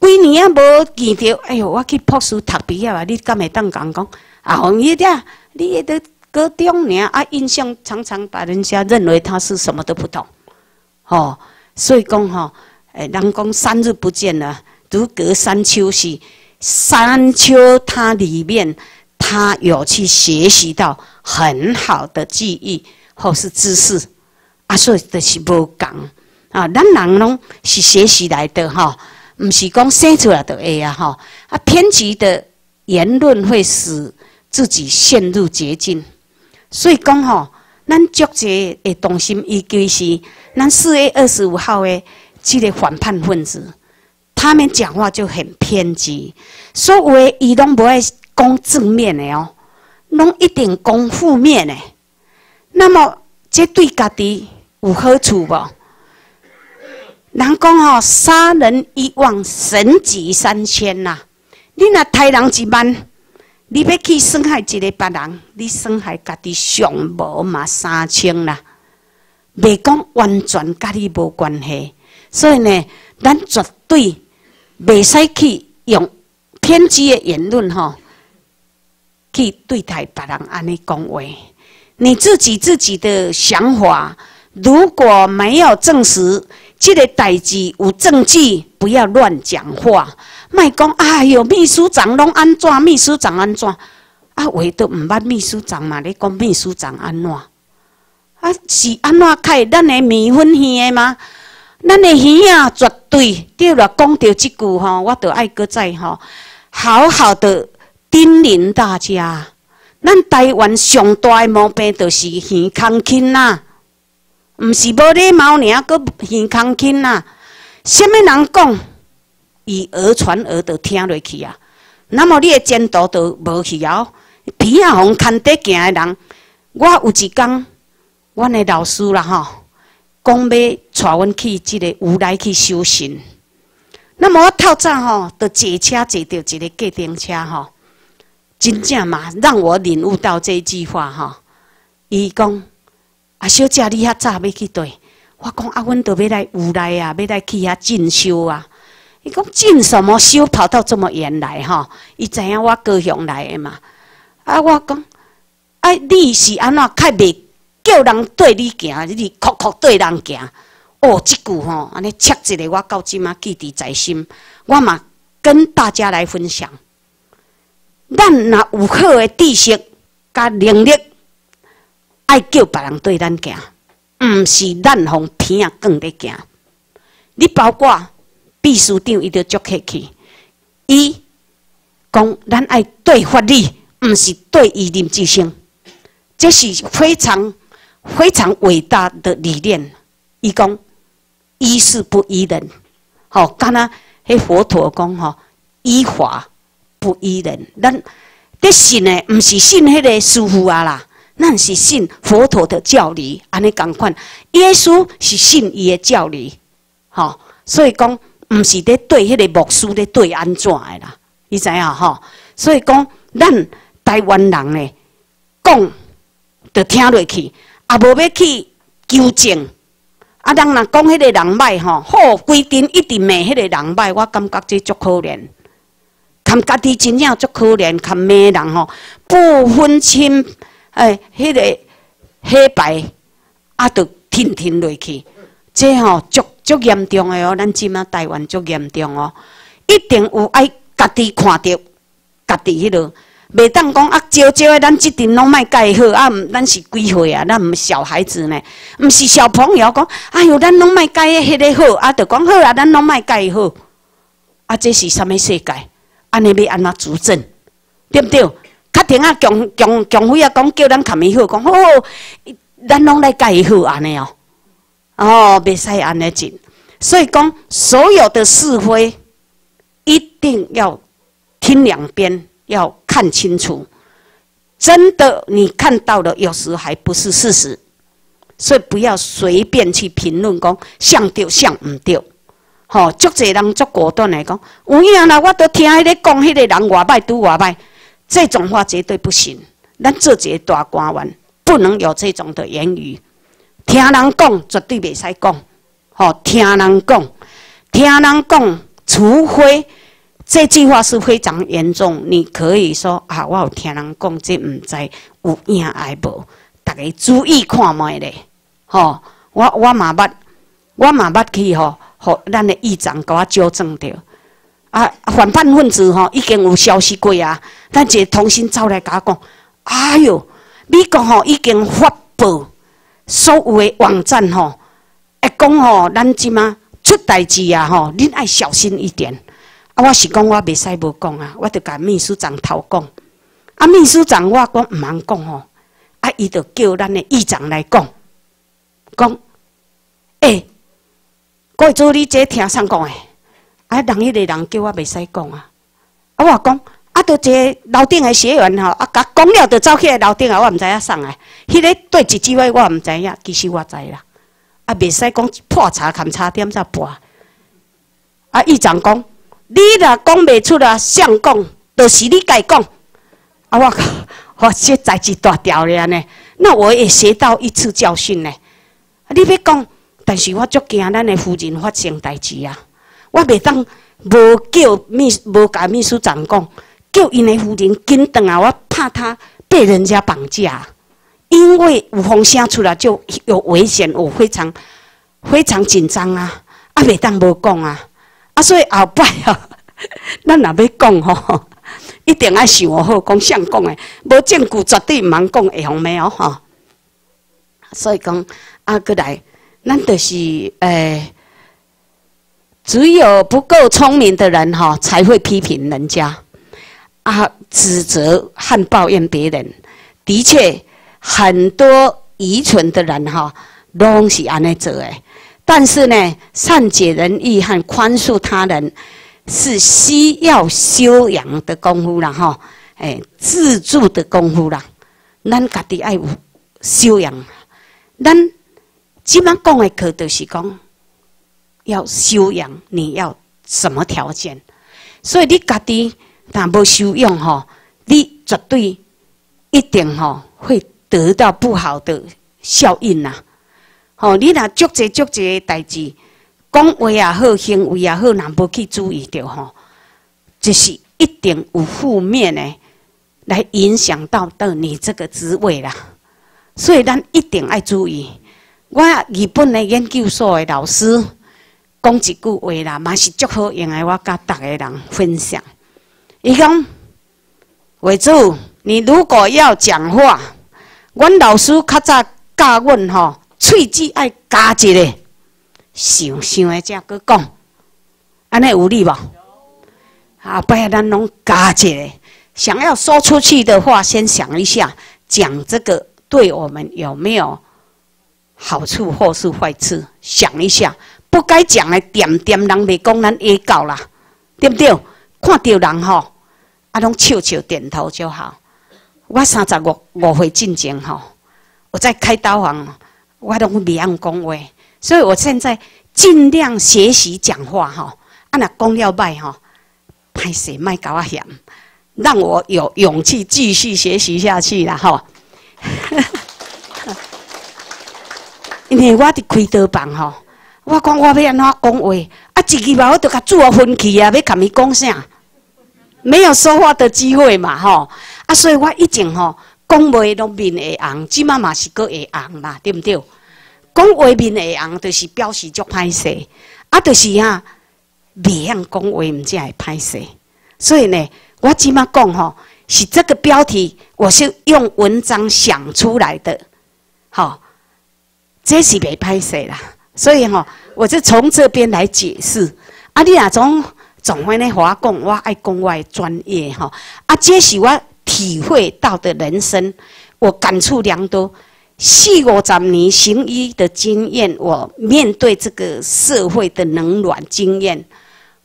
几年啊无见着，哎哟，我去博士读毕业啊，你敢会当讲讲？啊，红伊嗲，你迄个。高中年啊，印象常常把人家认为他是什么都不懂，哦，所以讲哈，诶，人讲三日不见了，如隔三秋是三秋，它里面他有去学习到很好的记忆或是知识，啊，所以就是无讲啊，咱人拢是学习来的哈，唔是讲生出来的 A 啊哈，啊，偏激的言论会使自己陷入绝境。所以讲吼，咱足者的动心，依据是咱四月二十五号的这个反叛分子，他们讲话就很偏激，所以伊拢不爱讲正面的哦，拢一定讲负面的。那么这对家己有好处无？人讲吼，杀人一万，神级三千呐！你若杀人一万。你要去伤害一个别人，你伤害家己上无嘛三千啦，未讲完全甲你无关系。所以呢，咱绝对未使去用偏激的言论吼去对待别人安尼讲话。你自己自己的想法，如果没有证实，这个代志有证据，不要乱讲话。莫讲，哎哟，秘书长拢安怎？秘书长安怎？啊，话都毋捌秘书长嘛？你讲秘书长安怎？啊，是安怎开咱的米粉鱼吗？咱的鱼啊，绝对对了。讲到即句吼，我都爱搁再吼，好好的叮咛大家。咱台湾上大的毛病就是耳康轻呐，毋是无礼貌尔，搁耳康轻呐。什么人讲？以讹传讹，就听落去啊！那么你的前途就无去哦。皮啊红看得行的人，我有一工，阮的老师啦吼，讲要带阮去即个无来去修行。那么我透早吼，就坐车坐到一个计程车吼，真正嘛，让我领悟到这句话吼。伊讲啊，小姐你遐早要去对？我讲啊，阮都要来有来啊，要来去遐进修啊。伊讲进什么修？跑到这么远来哈？伊知影我高雄来的嘛？啊，我讲，啊，你是安怎较袂叫人对你行？你哭哭对人行？哦，即句吼，安尼切一个，我到即马记伫在心。我嘛跟大家来分享，咱若有好的知识甲能力，爱叫别人对咱行，毋是咱互天啊更伫行。你包括。秘书长伊都足客气，伊讲咱爱对法律，毋是对伊林志升，这是非常非常伟大的理念。伊讲依事不依人，吼，敢若迄佛陀讲吼，依法不依人。咱得信的毋是信迄个师傅啊啦，咱是信佛陀的教理，安尼共款。耶稣是信伊的教理，吼，所以讲。毋是咧对迄个牧师咧对安怎的啦？你知影吼？所以讲，咱台湾人咧讲，就听落去，也无要去纠正。啊，人若讲迄个人歹吼，好规定一定骂迄个人歹，我感觉这足可怜。含家己真正足可怜，含骂人吼，不分清诶，迄个黑白，啊，就听听落去，这吼足。足严重的哦，咱即马台湾足严重哦，一定有爱家己看着，家己迄落，袂当讲啊，招招的咱即阵拢莫改好啊，毋咱是几岁啊？咱毋小孩子呢，毋是小朋友讲，哎哟，咱拢莫改迄个好，啊，着讲好啊，咱拢莫改好，啊，这是啥物世界？安尼要安怎主政？对不对？较听啊，强强强辉啊，讲叫咱看伊好，讲好，咱拢来改好安尼哦。哦，袂使安尼进，所以讲所有的是非，一定要听两边，要看清楚。真的，你看到的有时还不是事实，所以不要随便去评论讲像对像唔对。吼，足侪人足果断来讲，有影啦，我都听迄个讲，迄个人外歹拄外歹，这种话绝对不行。咱做一个大官员，不能有这种的言语。听人讲绝对袂使讲，吼！听人讲，听人讲，除非这句话是非常严重，你可以说啊，我有听人讲，这毋知有影爱无？大家注意看卖咧，吼！我我嘛捌，我嘛捌去吼，吼咱的议长甲我纠正着。啊，反叛分子吼已经有消息过啊，咱一个同心走来甲讲，哎哟，美国吼已经发布。所有的网站吼，会讲吼，咱即马出代志啊吼，恁爱小心一点。啊，我是讲我袂使无讲啊，我着甲秘书长偷讲。啊，秘书长我讲毋通讲吼，啊，伊着叫咱的议长来讲，讲，诶，过做你这听啥讲诶？啊，人迄个人叫我袂使讲啊。啊，我讲。啊，都一个楼顶的学员吼，啊，甲讲了就走起来楼顶啊，我毋知影送诶。迄个对一句话我毋知影，其实我知啦。啊，袂使讲破茶砍差点才破。啊，议长讲，你若讲袂出啦，相讲，就是你该讲。啊，我靠我 这代志大条了呢，那我也学到一次教训呢。啊你要讲，但是我足惊咱的夫人发生代志啊，我袂当无叫秘无甲秘书长讲。叫因的夫人紧等啊！我怕他被人家绑架，因为有风声出来就有危险，我非常非常紧张啊！啊，袂当无讲啊！啊，所以后摆啊，咱若要讲吼，一定要想好讲谁讲的，无证据绝对毋通讲会红没有吼。所以讲啊，过来，咱就是诶，只有不够聪明的人哈，才会批评人家。啊，指责和抱怨别人，的确很多愚蠢的人哈，拢是安尼做诶。但是呢，善解人意和宽恕他人，是需要修养的功夫啦，哈，哎，自助的功夫啦。咱家己爱有修养，咱即马讲的课就是讲，要修养，你要什么条件？所以你家己。但无修养吼，你绝对一定吼会得到不好的效应呐！吼，你若足济足济代志，讲话也好，行为也好，若无去注意着吼，就是一定有负面的来影响到到你这个职位啦。所以咱一定要注意。我日本的研究所的老师讲一句话啦，嘛是足好用的，我甲逐个人分享。伊讲，伟主，你如果要讲话，阮老师较早教阮吼，喙齿爱加一个，想想诶才去讲，安尼有理无？啊，不然咱拢加一个，想要说出去的话，先想一下，讲这个对我们有没有好处或是坏处？想一下，不该讲的点点人袂讲，咱会到啦，对不对？看到人吼，啊，拢笑笑点头就好。我三十五五岁进前吼，我在开刀房，我拢袂晓讲话，所以我现在尽量学习讲话吼。啊，若讲了歹吼，歹势莫甲我嫌，让我有勇气继续学习下去啦吼。因为我伫开刀房吼，我讲我要安怎讲话。啊！一句话我都甲煮啊分气啊，要甲伊讲啥？没有说话的机会嘛，吼！啊，所以我以前吼讲话拢面会红，即马嘛是个会红啦，对不对？讲话面会红，就是表示足歹势，啊，就是啊，袂晓讲话，毋才会歹势。所以呢，我即马讲吼，是这个标题，我是用文章想出来的，好，这是袂歹势啦。所以吼，我就从这边来解释。啊，你啊总总会呢，我讲我爱讲我专业吼，啊，这是我体会到的人生，我感触良多。四五十年行医的经验，我面对这个社会的冷暖经验，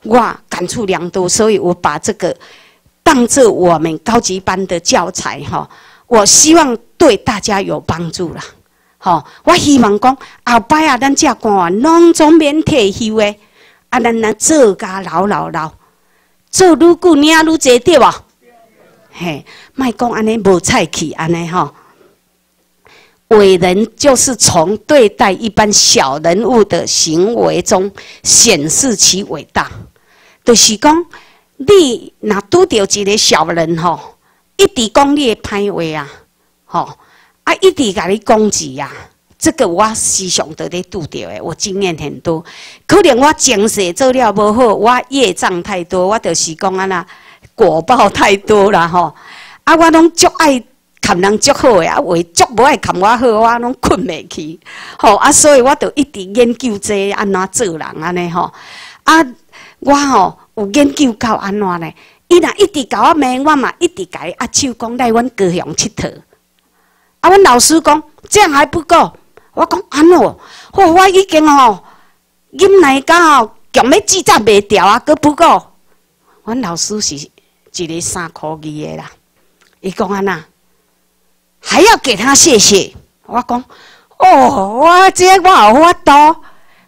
哇，感触良多。所以我把这个当做我们高级班的教材哈，我希望对大家有帮助吼。我希望讲后摆啊，咱这官拢总免退休诶，啊，咱咱做家老老老，做愈久领愈济对无？嘿，莫讲安尼无菜气安尼吼。伟人就是从对待一般小人物的行为中显示其伟大。就是讲，你若拄着一个小人吼，一直讲你的歹话啊，吼啊，一直甲你攻击呀，这个我时常都咧拄着的，我经验很多。可能我前世做了无好，我业障太多，我就是讲安那果报太多啦吼。啊，我拢足爱。看人足好诶，啊，话足无爱看我好，我拢困袂去。吼啊，所以我就一直研究这安怎做人安尼吼。啊，我吼有研究到安怎呢？伊若一直甲我骂，我嘛一直甲伊握手讲来阮高雄佚佗。啊，阮老师讲这样还不够，我讲安怎？吼，我已经吼忍耐到吼强要记载袂掉啊，佫不够。阮老师是一个三科二诶啦，伊讲安那？还要给他谢谢，我讲哦，我这我有法度，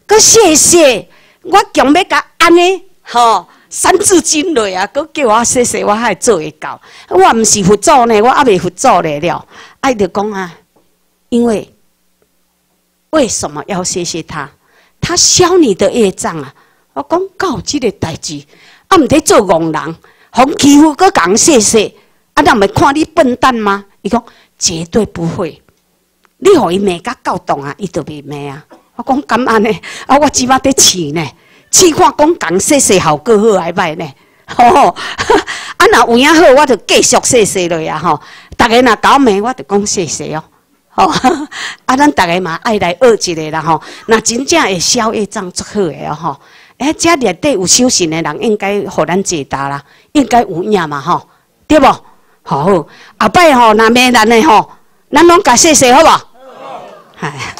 佮谢谢，我强要甲安尼吼三字经类啊，佮叫我谢谢，我还做会到。我毋是佛祖呢，我还未佛祖来了。爱的公啊，因为为什么要谢谢他？他消你的业障啊！我讲搞这个代志，啊，毋得做戆人，互欺负佮讲谢谢，啊，那毋看你笨蛋吗？伊讲。绝对不会，你互伊骂甲够动啊，伊就袂骂啊。我讲感恩呢，啊，我即马在试呢，试看讲讲谢谢效果好还歹呢。吼，啊，那有影好，我就继续谢谢了呀吼。逐个若搞骂，我就讲谢谢哦。吼，啊，咱逐个嘛爱来学一个啦吼。若真正会消业障足好诶哦吼。哎，遮内底有修行诶人，应该互咱解答啦，应该有影嘛吼，对无？好，后摆吼，那骂咱的吼，咱拢甲谢谢，好无？好。哎，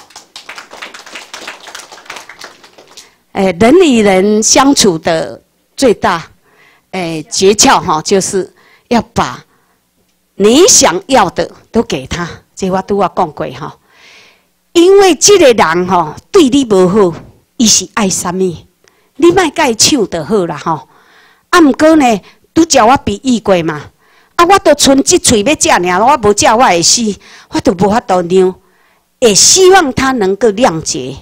哎，人与人相处的最大哎诀窍哈，就是要把你想要的都给他。这我都要讲过哈，因为这个人吼对你无好，伊是爱什么？你莫甲伊抢就好啦吼。啊，毋过呢，拄叫我比喻过嘛。啊！我都剩一喙要食尔，我无食我会死，我都无法度让。也希望他能够谅解，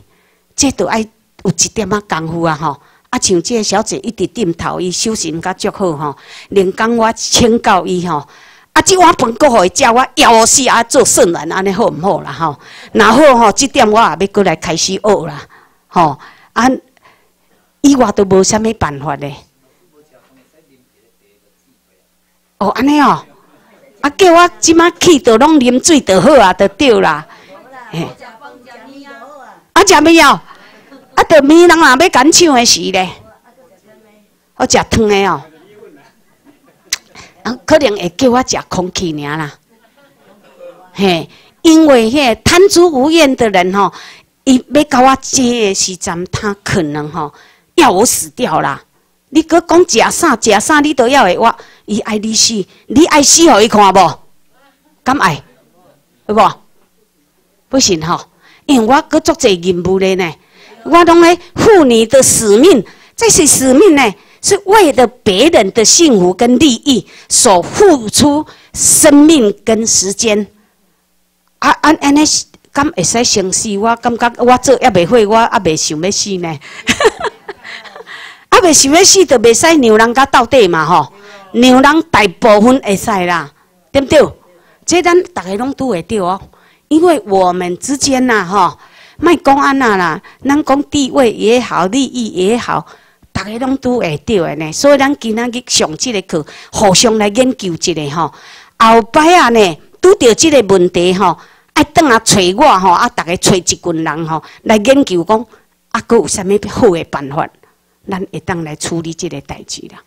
这都爱有一点仔功夫啊！吼，啊，像这个小姐一直点头，伊修行较足好吼，连讲我请教伊吼，啊，即碗饭搁互伊食，我枵死啊！做圣人安尼好毋好啦？吼，若好吼，这点我也要过来开始学啦，吼啊，以外都无啥物办法咧。哦，安尼哦，啊，叫我即马去倒拢啉水就好啊，就对啦。嘿，啊，食物哦，啊，着米人若要赶抢的时咧，我食汤的哦，可能会叫我食空气尔啦。嘿，因为迄贪足无厌的人吼，伊要甲我借的时阵，他可能吼要我死掉啦。你搁讲食啥食啥，你都要会我。伊爱你死，你爱死，互伊看无？敢爱？会无？不行吼，因为我搁做这任务咧呢，我拢咧负你的使命。这是使命呢，是为了别人的幸福跟利益所付出生命跟时间。啊啊安尼，敢会使相死？我感觉我做也未会，我 也未想要死呢。啊，未想要死，就未使让人家到底嘛吼。让人大部分会使啦，对不对？这咱大家拢拄会着哦。因为我们之间呐，吼，卖讲安那啦，咱讲地位也好，利益也好，大家拢拄会着的呢。所以咱今仔日上即个课，互相来研究一下吼。后摆啊呢，拄着即个问题吼，爱等啊找我吼，啊，大家找一群人吼来研究讲，啊，佫有啥物好诶办法，咱会当来处理即个代志啦。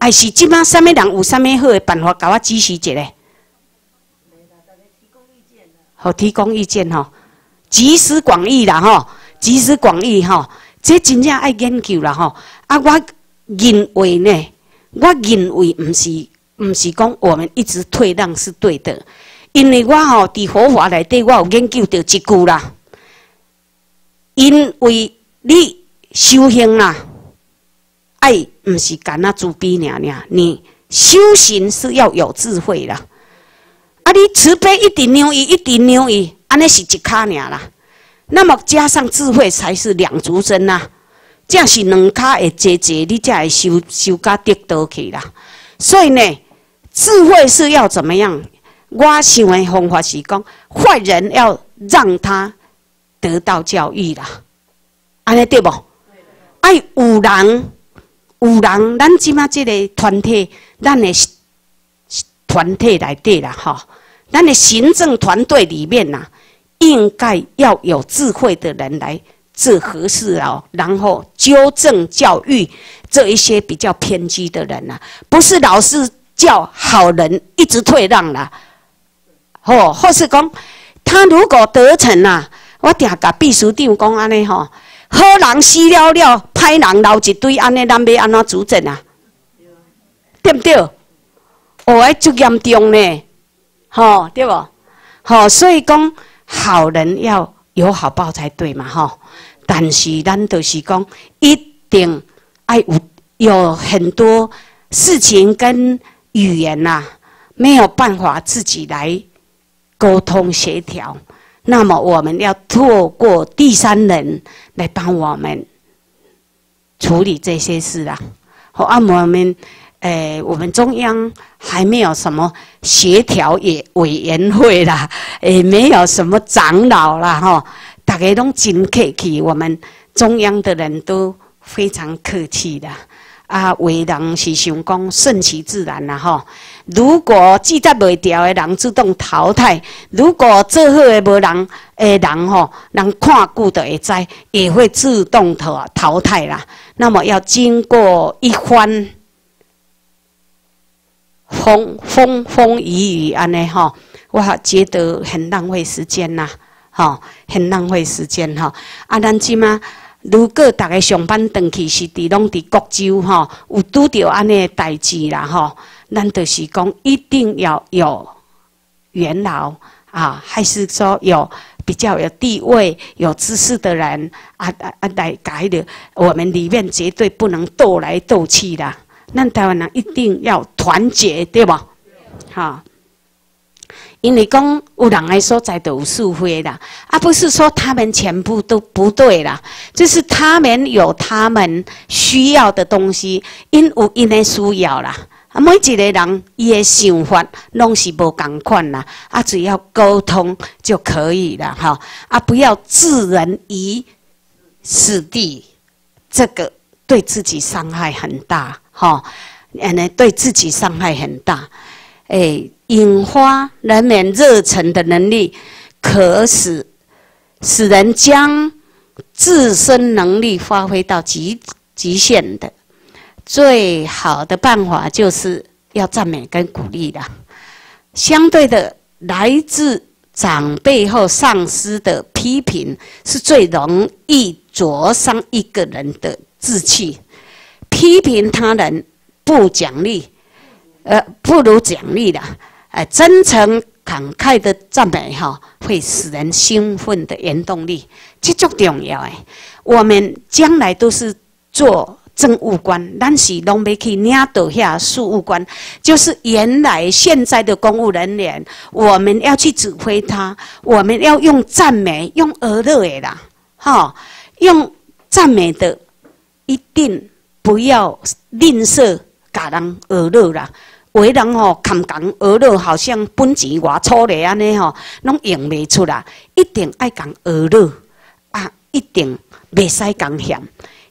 还是即摆啥物人有啥物好诶办法，甲我指示一下。好，提供意见吼，集思广益啦吼，集思广益吼，这真正爱研究啦吼。啊，我认为呢，我认为毋是毋是讲我们一直退让是对的，因为我吼伫佛法内底，我有研究到一句啦，因为你修行啦，爱毋是干那自卑娘娘，你修行是要有智慧啦。啊！你慈悲一点牛一，一点牛一，安尼是一卡娘啦。那么加上智慧，才是两足真呐。这样是两卡会结结，你才会修修加得道去啦。所以呢，智慧是要怎么样？我想的方法是讲，坏人要让他得到教育啦。安尼对不？哎有人，有人，咱即马即个团体，咱的团体内底啦，哈。咱的行政团队里面呐，应该要有智慧的人来做合适哦，然后纠正教育这一些比较偏激的人呐，不是老是叫好人一直退让啦，哦，或是讲他如果得逞啊，我定甲秘书长讲安尼吼，好人死了了，歹人留一堆安尼，咱要安怎主政啊？对不对？哦，哎，足严重呢。吼，对不？吼，所以讲好人要有好报才对嘛，哈。但是咱就是讲，一定爱有有很多事情跟语言呐，没有办法自己来沟通协调。那么我们要透过第三人来帮我们处理这些事啊。好，按我们。诶，我们中央还没有什么协调也委员会啦，也没有什么长老啦，哈，大家都真客气，我们中央的人都非常客气的。啊，为人是想讲顺其自然啦，哈。如果记在未调的人自动淘汰，如果做好的无人诶人吼，人看顾的会知，也会自动淘淘汰啦。那么要经过一番。风风风雨雨安尼吼，我觉得很浪费时间呐，吼，很浪费时间吼。啊，咱即马如果大家上班登去是伫拢伫国州吼，有拄着安尼代志啦吼，咱就是讲一定要有元老啊，还是说有比较有地位、有知识的人啊啊啊来改的，我们里面绝对不能斗来斗去的。咱台湾人一定要团结，对不？好，因为讲有人来说在都有是非啦，而不是说他们全部都不对啦，就是他们有他们需要的东西，因有因的需要啦。啊，每一个人伊的想法拢是无共款啦，啊，只要沟通就可以了，哈，啊，不要置人于死地，这个对自己伤害很大。哈，嗯，呢，对自己伤害很大。哎，引发人们热忱的能力，可使使人将自身能力发挥到极极限的。最好的办法就是要赞美跟鼓励的。相对的，来自长辈或上司的批评，是最容易灼伤一个人的志气。批评他人不奖励，呃，不如奖励的，哎，真诚慷慨的赞美哈，会使人兴奋的原动力，这足重要哎。我们将来都是做政务官，但是拢要去领导下事务官，就是原来现在的公务人员，我们要去指挥他，我们要用赞美，用而乐的啦，哈，用赞美的一定。不要吝啬，家人而乐啦。为人吼，看讲学乐好像本钱外粗咧安尼吼，拢用袂出来，一定爱讲学乐啊，一定袂使讲嫌，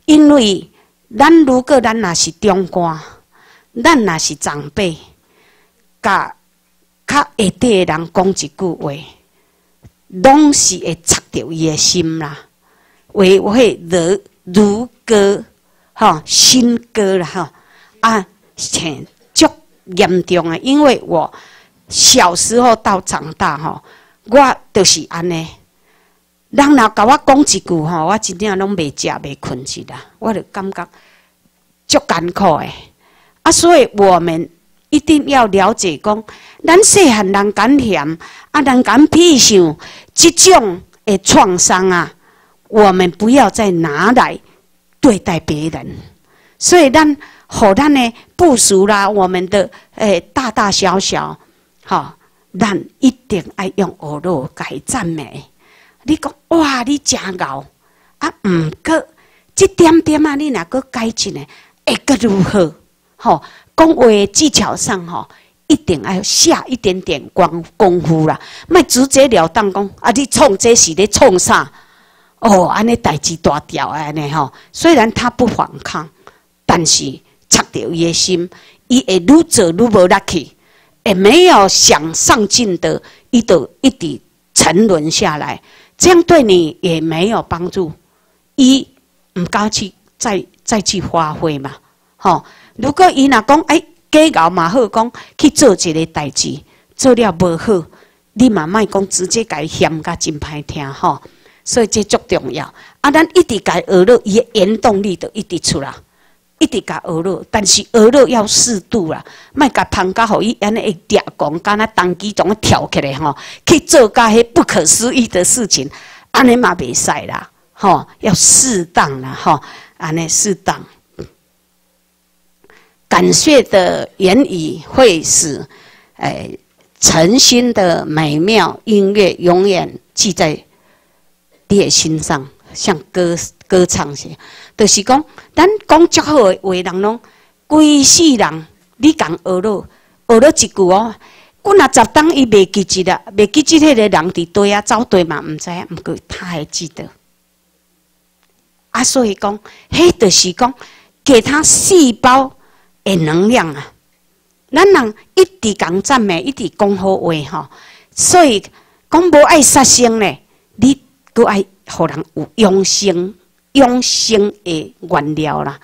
因为咱如果咱若是中官，咱若是长辈，甲较下底诶人讲一句话，拢是会插着伊诶心啦，为会如如歌吼，新歌啦吼，啊，像。严重啊！因为我小时候到长大吼，我就是安尼。人若甲我讲一句吼，我真正拢袂食袂困去啦。我就感觉足艰苦诶。啊，所以我们一定要了解讲，咱细汉人敢嫌啊，人敢批想即种诶创伤啊，我们不要再拿来对待别人。所以咱。好，咱呢部署啦，我们的诶大大小小，哈，咱一定爱用耳朵改赞美。你讲哇，你真牛啊！毋过这点点啊，你若个改进呢，会个如何？吼，讲话技巧上吼，一定要下一点点功功夫啦，莫直截了当讲啊！你创这是咧创啥？哦，安尼代志大条安尼吼。虽然他不反抗，但是。插着伊的心，伊会愈做愈无力气，也没有想上进的，伊就一直沉沦下来，这样对你也没有帮助。伊唔敢去再再去发挥嘛，吼！如果伊若讲哎，计较嘛好讲去做一个代志，做了无好，你嘛莫讲直接甲伊嫌甲真歹听吼。所以这足重要。啊，咱一直改学了，伊原动力就一直出来。一直甲学乐，但是学乐要适度啦，莫甲捧甲互伊安尼会嗲讲，敢若当机总跳起来吼，去做甲迄不可思议的事情，安尼嘛袂使啦，吼，要适当啦，吼，安尼适当。感谢的言语会使，诶，诚心的美妙音乐永远记在你心上，像歌歌唱些。就是讲，咱讲足好诶话，人拢规世人，你讲学了学了一句哦，我若十当伊袂记住啦，袂记住迄个人伫对啊，走对嘛，毋知影，毋过他还记得。啊，所以讲，迄就是讲，给他细胞诶能量啊。咱人一直讲赞美，一直讲好话吼，所以讲无爱杀生咧，你都爱互人有用心。用心的原料啦，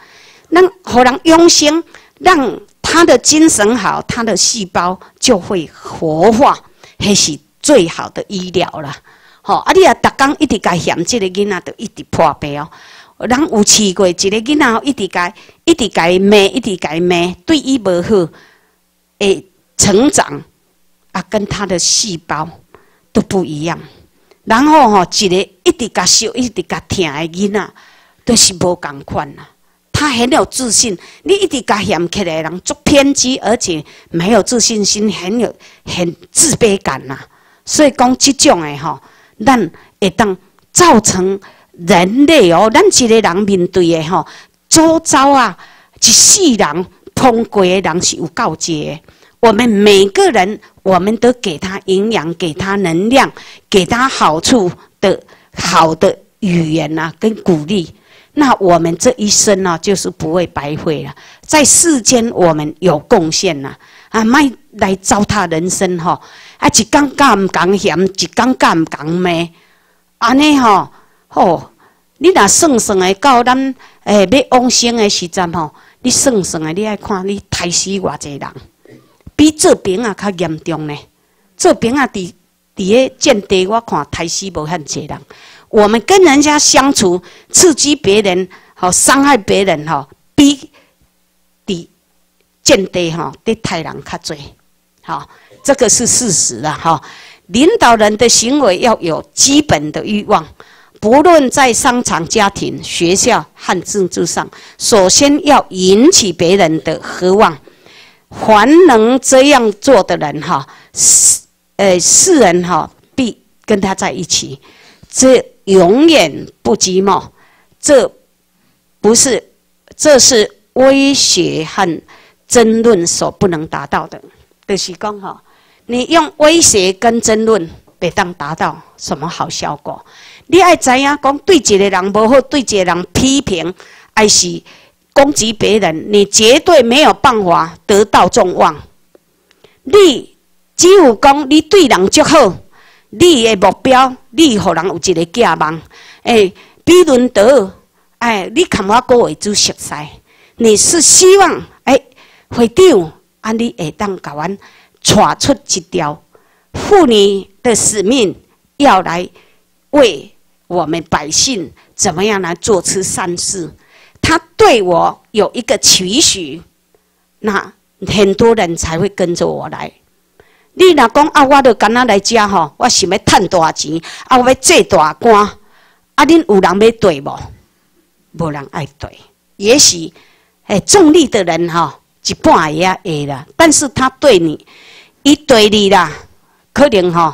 那互人用心，让他的精神好，他的细胞就会活化，迄是最好的医疗啦。吼，啊，你啊，逐工一直甲嫌即个囡仔，就一直破病哦。人有试过一个囡仔，一直甲一直甲伊骂，一直甲伊骂，对伊无好，诶，成长啊，跟他的细胞都不一样。然后吼，一个一直甲笑，一直甲疼的囡仔，都是无共款呐。他很有自信，你一直甲嫌起来，人足偏激，而且没有自信心，很有很自卑感呐。所以讲这种的吼，咱会当造成人类哦，咱一个人面对的吼，周遭啊，一世人通过的人是有告诫。我们每个人，我们都给他营养，给他能量，给他好处的好的语言呐，跟鼓励。那我们这一生呢，就是不会白费了。在世间，我们有贡献呐，啊，卖来糟蹋人生哈。啊，一讲敢唔讲嫌，一讲敢唔讲骂，安尼吼，吼，你若算算的到咱诶要往生的时阵吼，你算算的，你爱看你杀死偌济人。比做兵啊较严重呢。做兵啊，伫伫个间谍，我看太死无遐济人。我们跟人家相处，刺激别人，好伤害别人，哈，比伫间地哈对太人较多。好，这个是事实了，哈。领导人的行为要有基本的欲望，不论在商场、家庭、学校和政治上，首先要引起别人的渴望。凡能这样做的人，哈，世，呃，世人哈，必跟他在一起，这永远不寂寞。这不是，这是威胁和争论所不能达到的。就是讲哈，你用威胁跟争论，别当达到什么好效果。你爱知影讲对一个人不好，对一个人批评，还是攻击别人，你绝对没有办法得到众望。你只有讲你对人足好，你的目标，你互人有一个寄望。哎，比伦德，哎，你看我各位做熟悉，你是希望哎会长，啊，你会当甲阮带出一条妇女的使命，要来为。我们百姓怎么样来做出善事？他对我有一个期许，那很多人才会跟着我来。你若讲啊，我著干那来遮吼，我想要赚大钱，啊，我要做大官，啊，恁有人要对无？无人爱对。也许，诶，重利的人吼，一半也会啦。但是他对你，一对你啦，可能吼，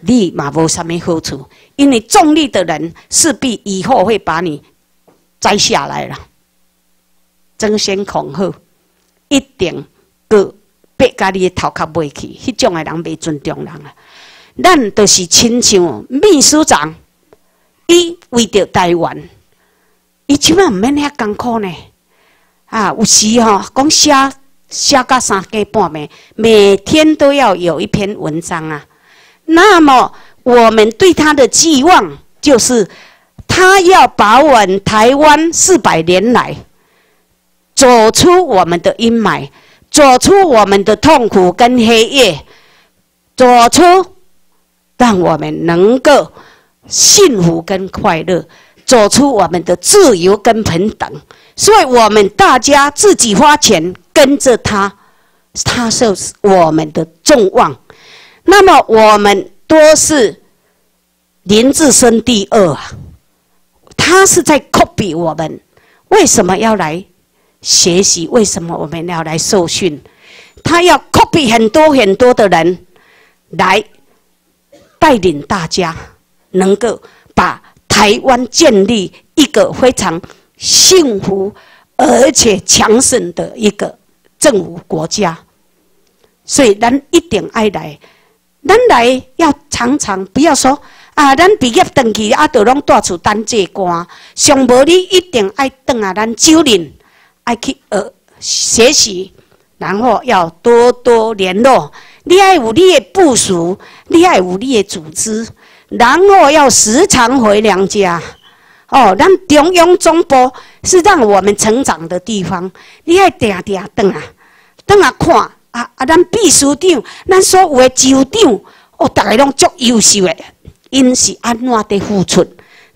你嘛无啥物好处。因为重利的人势必以后会把你摘下来了，争先恐后，一定个别家己的头壳袂去，迄种的人袂尊重人啊。咱都是亲像秘书长，伊为着台湾，伊即摆毋免遐艰苦呢。啊，有时吼讲写写到三更半暝，每天都要有一篇文章啊。那么。我们对他的寄望，就是他要把稳台湾四百年来走出我们的阴霾，走出我们的痛苦跟黑夜，走出让我们能够幸福跟快乐，走出我们的自由跟平等。所以，我们大家自己花钱跟着他，他是我们的众望。那么，我们。多是林志生第二啊，他是在 copy 我们，为什么要来学习？为什么我们要来受训？他要 copy 很多很多的人来带领大家，能够把台湾建立一个非常幸福而且强盛的一个政府国家。所以，咱一定爱来。咱来要常常不要说啊，咱毕业登去啊，就拢带厝当做官。上无你一定爱等啊，咱州人爱去学学习，然后要多多联络。你爱有你的部署，你爱有你的组织，然后要时常回娘家。哦，咱中央总部是让我们成长的地方，你爱定定等啊，等啊看。啊啊！咱秘书长，咱所有的州长，哦，大家拢足优秀的，因是安怎的付出？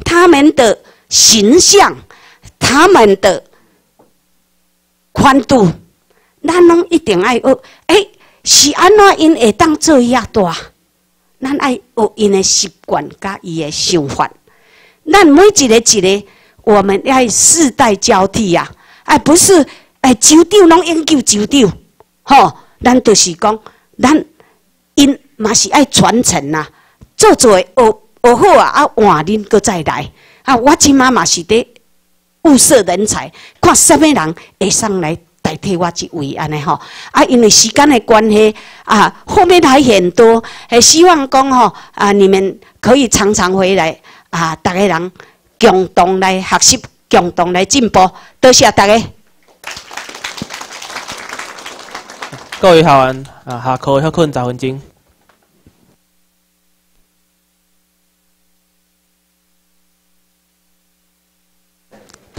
他们的形象，他们的宽度，咱拢一定爱学。诶，是安怎因会当做遐大？咱爱学因的习惯甲伊的想法。咱每一个一个，我们要世代交替呀！哎，不是，哎，州长拢研究州长，吼。咱就是讲，咱因嘛是爱传承呐，做做学学好啊，啊换恁搁再来啊！我即马嘛是伫物色人才，看什么人会上来代替我即位安尼吼。啊，因为时间的关系啊，后面还很多，还希望讲吼啊，你们可以常常回来啊，大家人共同来学习，共同来进步。多谢大家。各位学员啊，下课休困十分钟。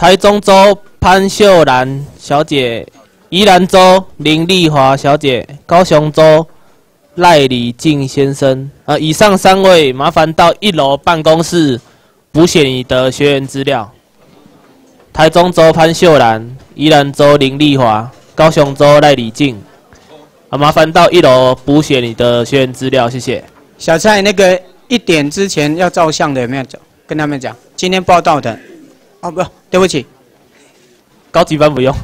台中州潘秀兰小姐，宜兰州林丽华小姐，高雄州赖礼敬先生。啊，以上三位麻烦到一楼办公室补写你的学员资料。台中州潘秀兰，宜兰州林丽华，高雄州赖礼敬。啊，麻烦到一楼补写你的学员资料，谢谢。小蔡，那个一点之前要照相的有没有讲？跟他们讲，今天报道的。哦，不，对不起，高级班不用。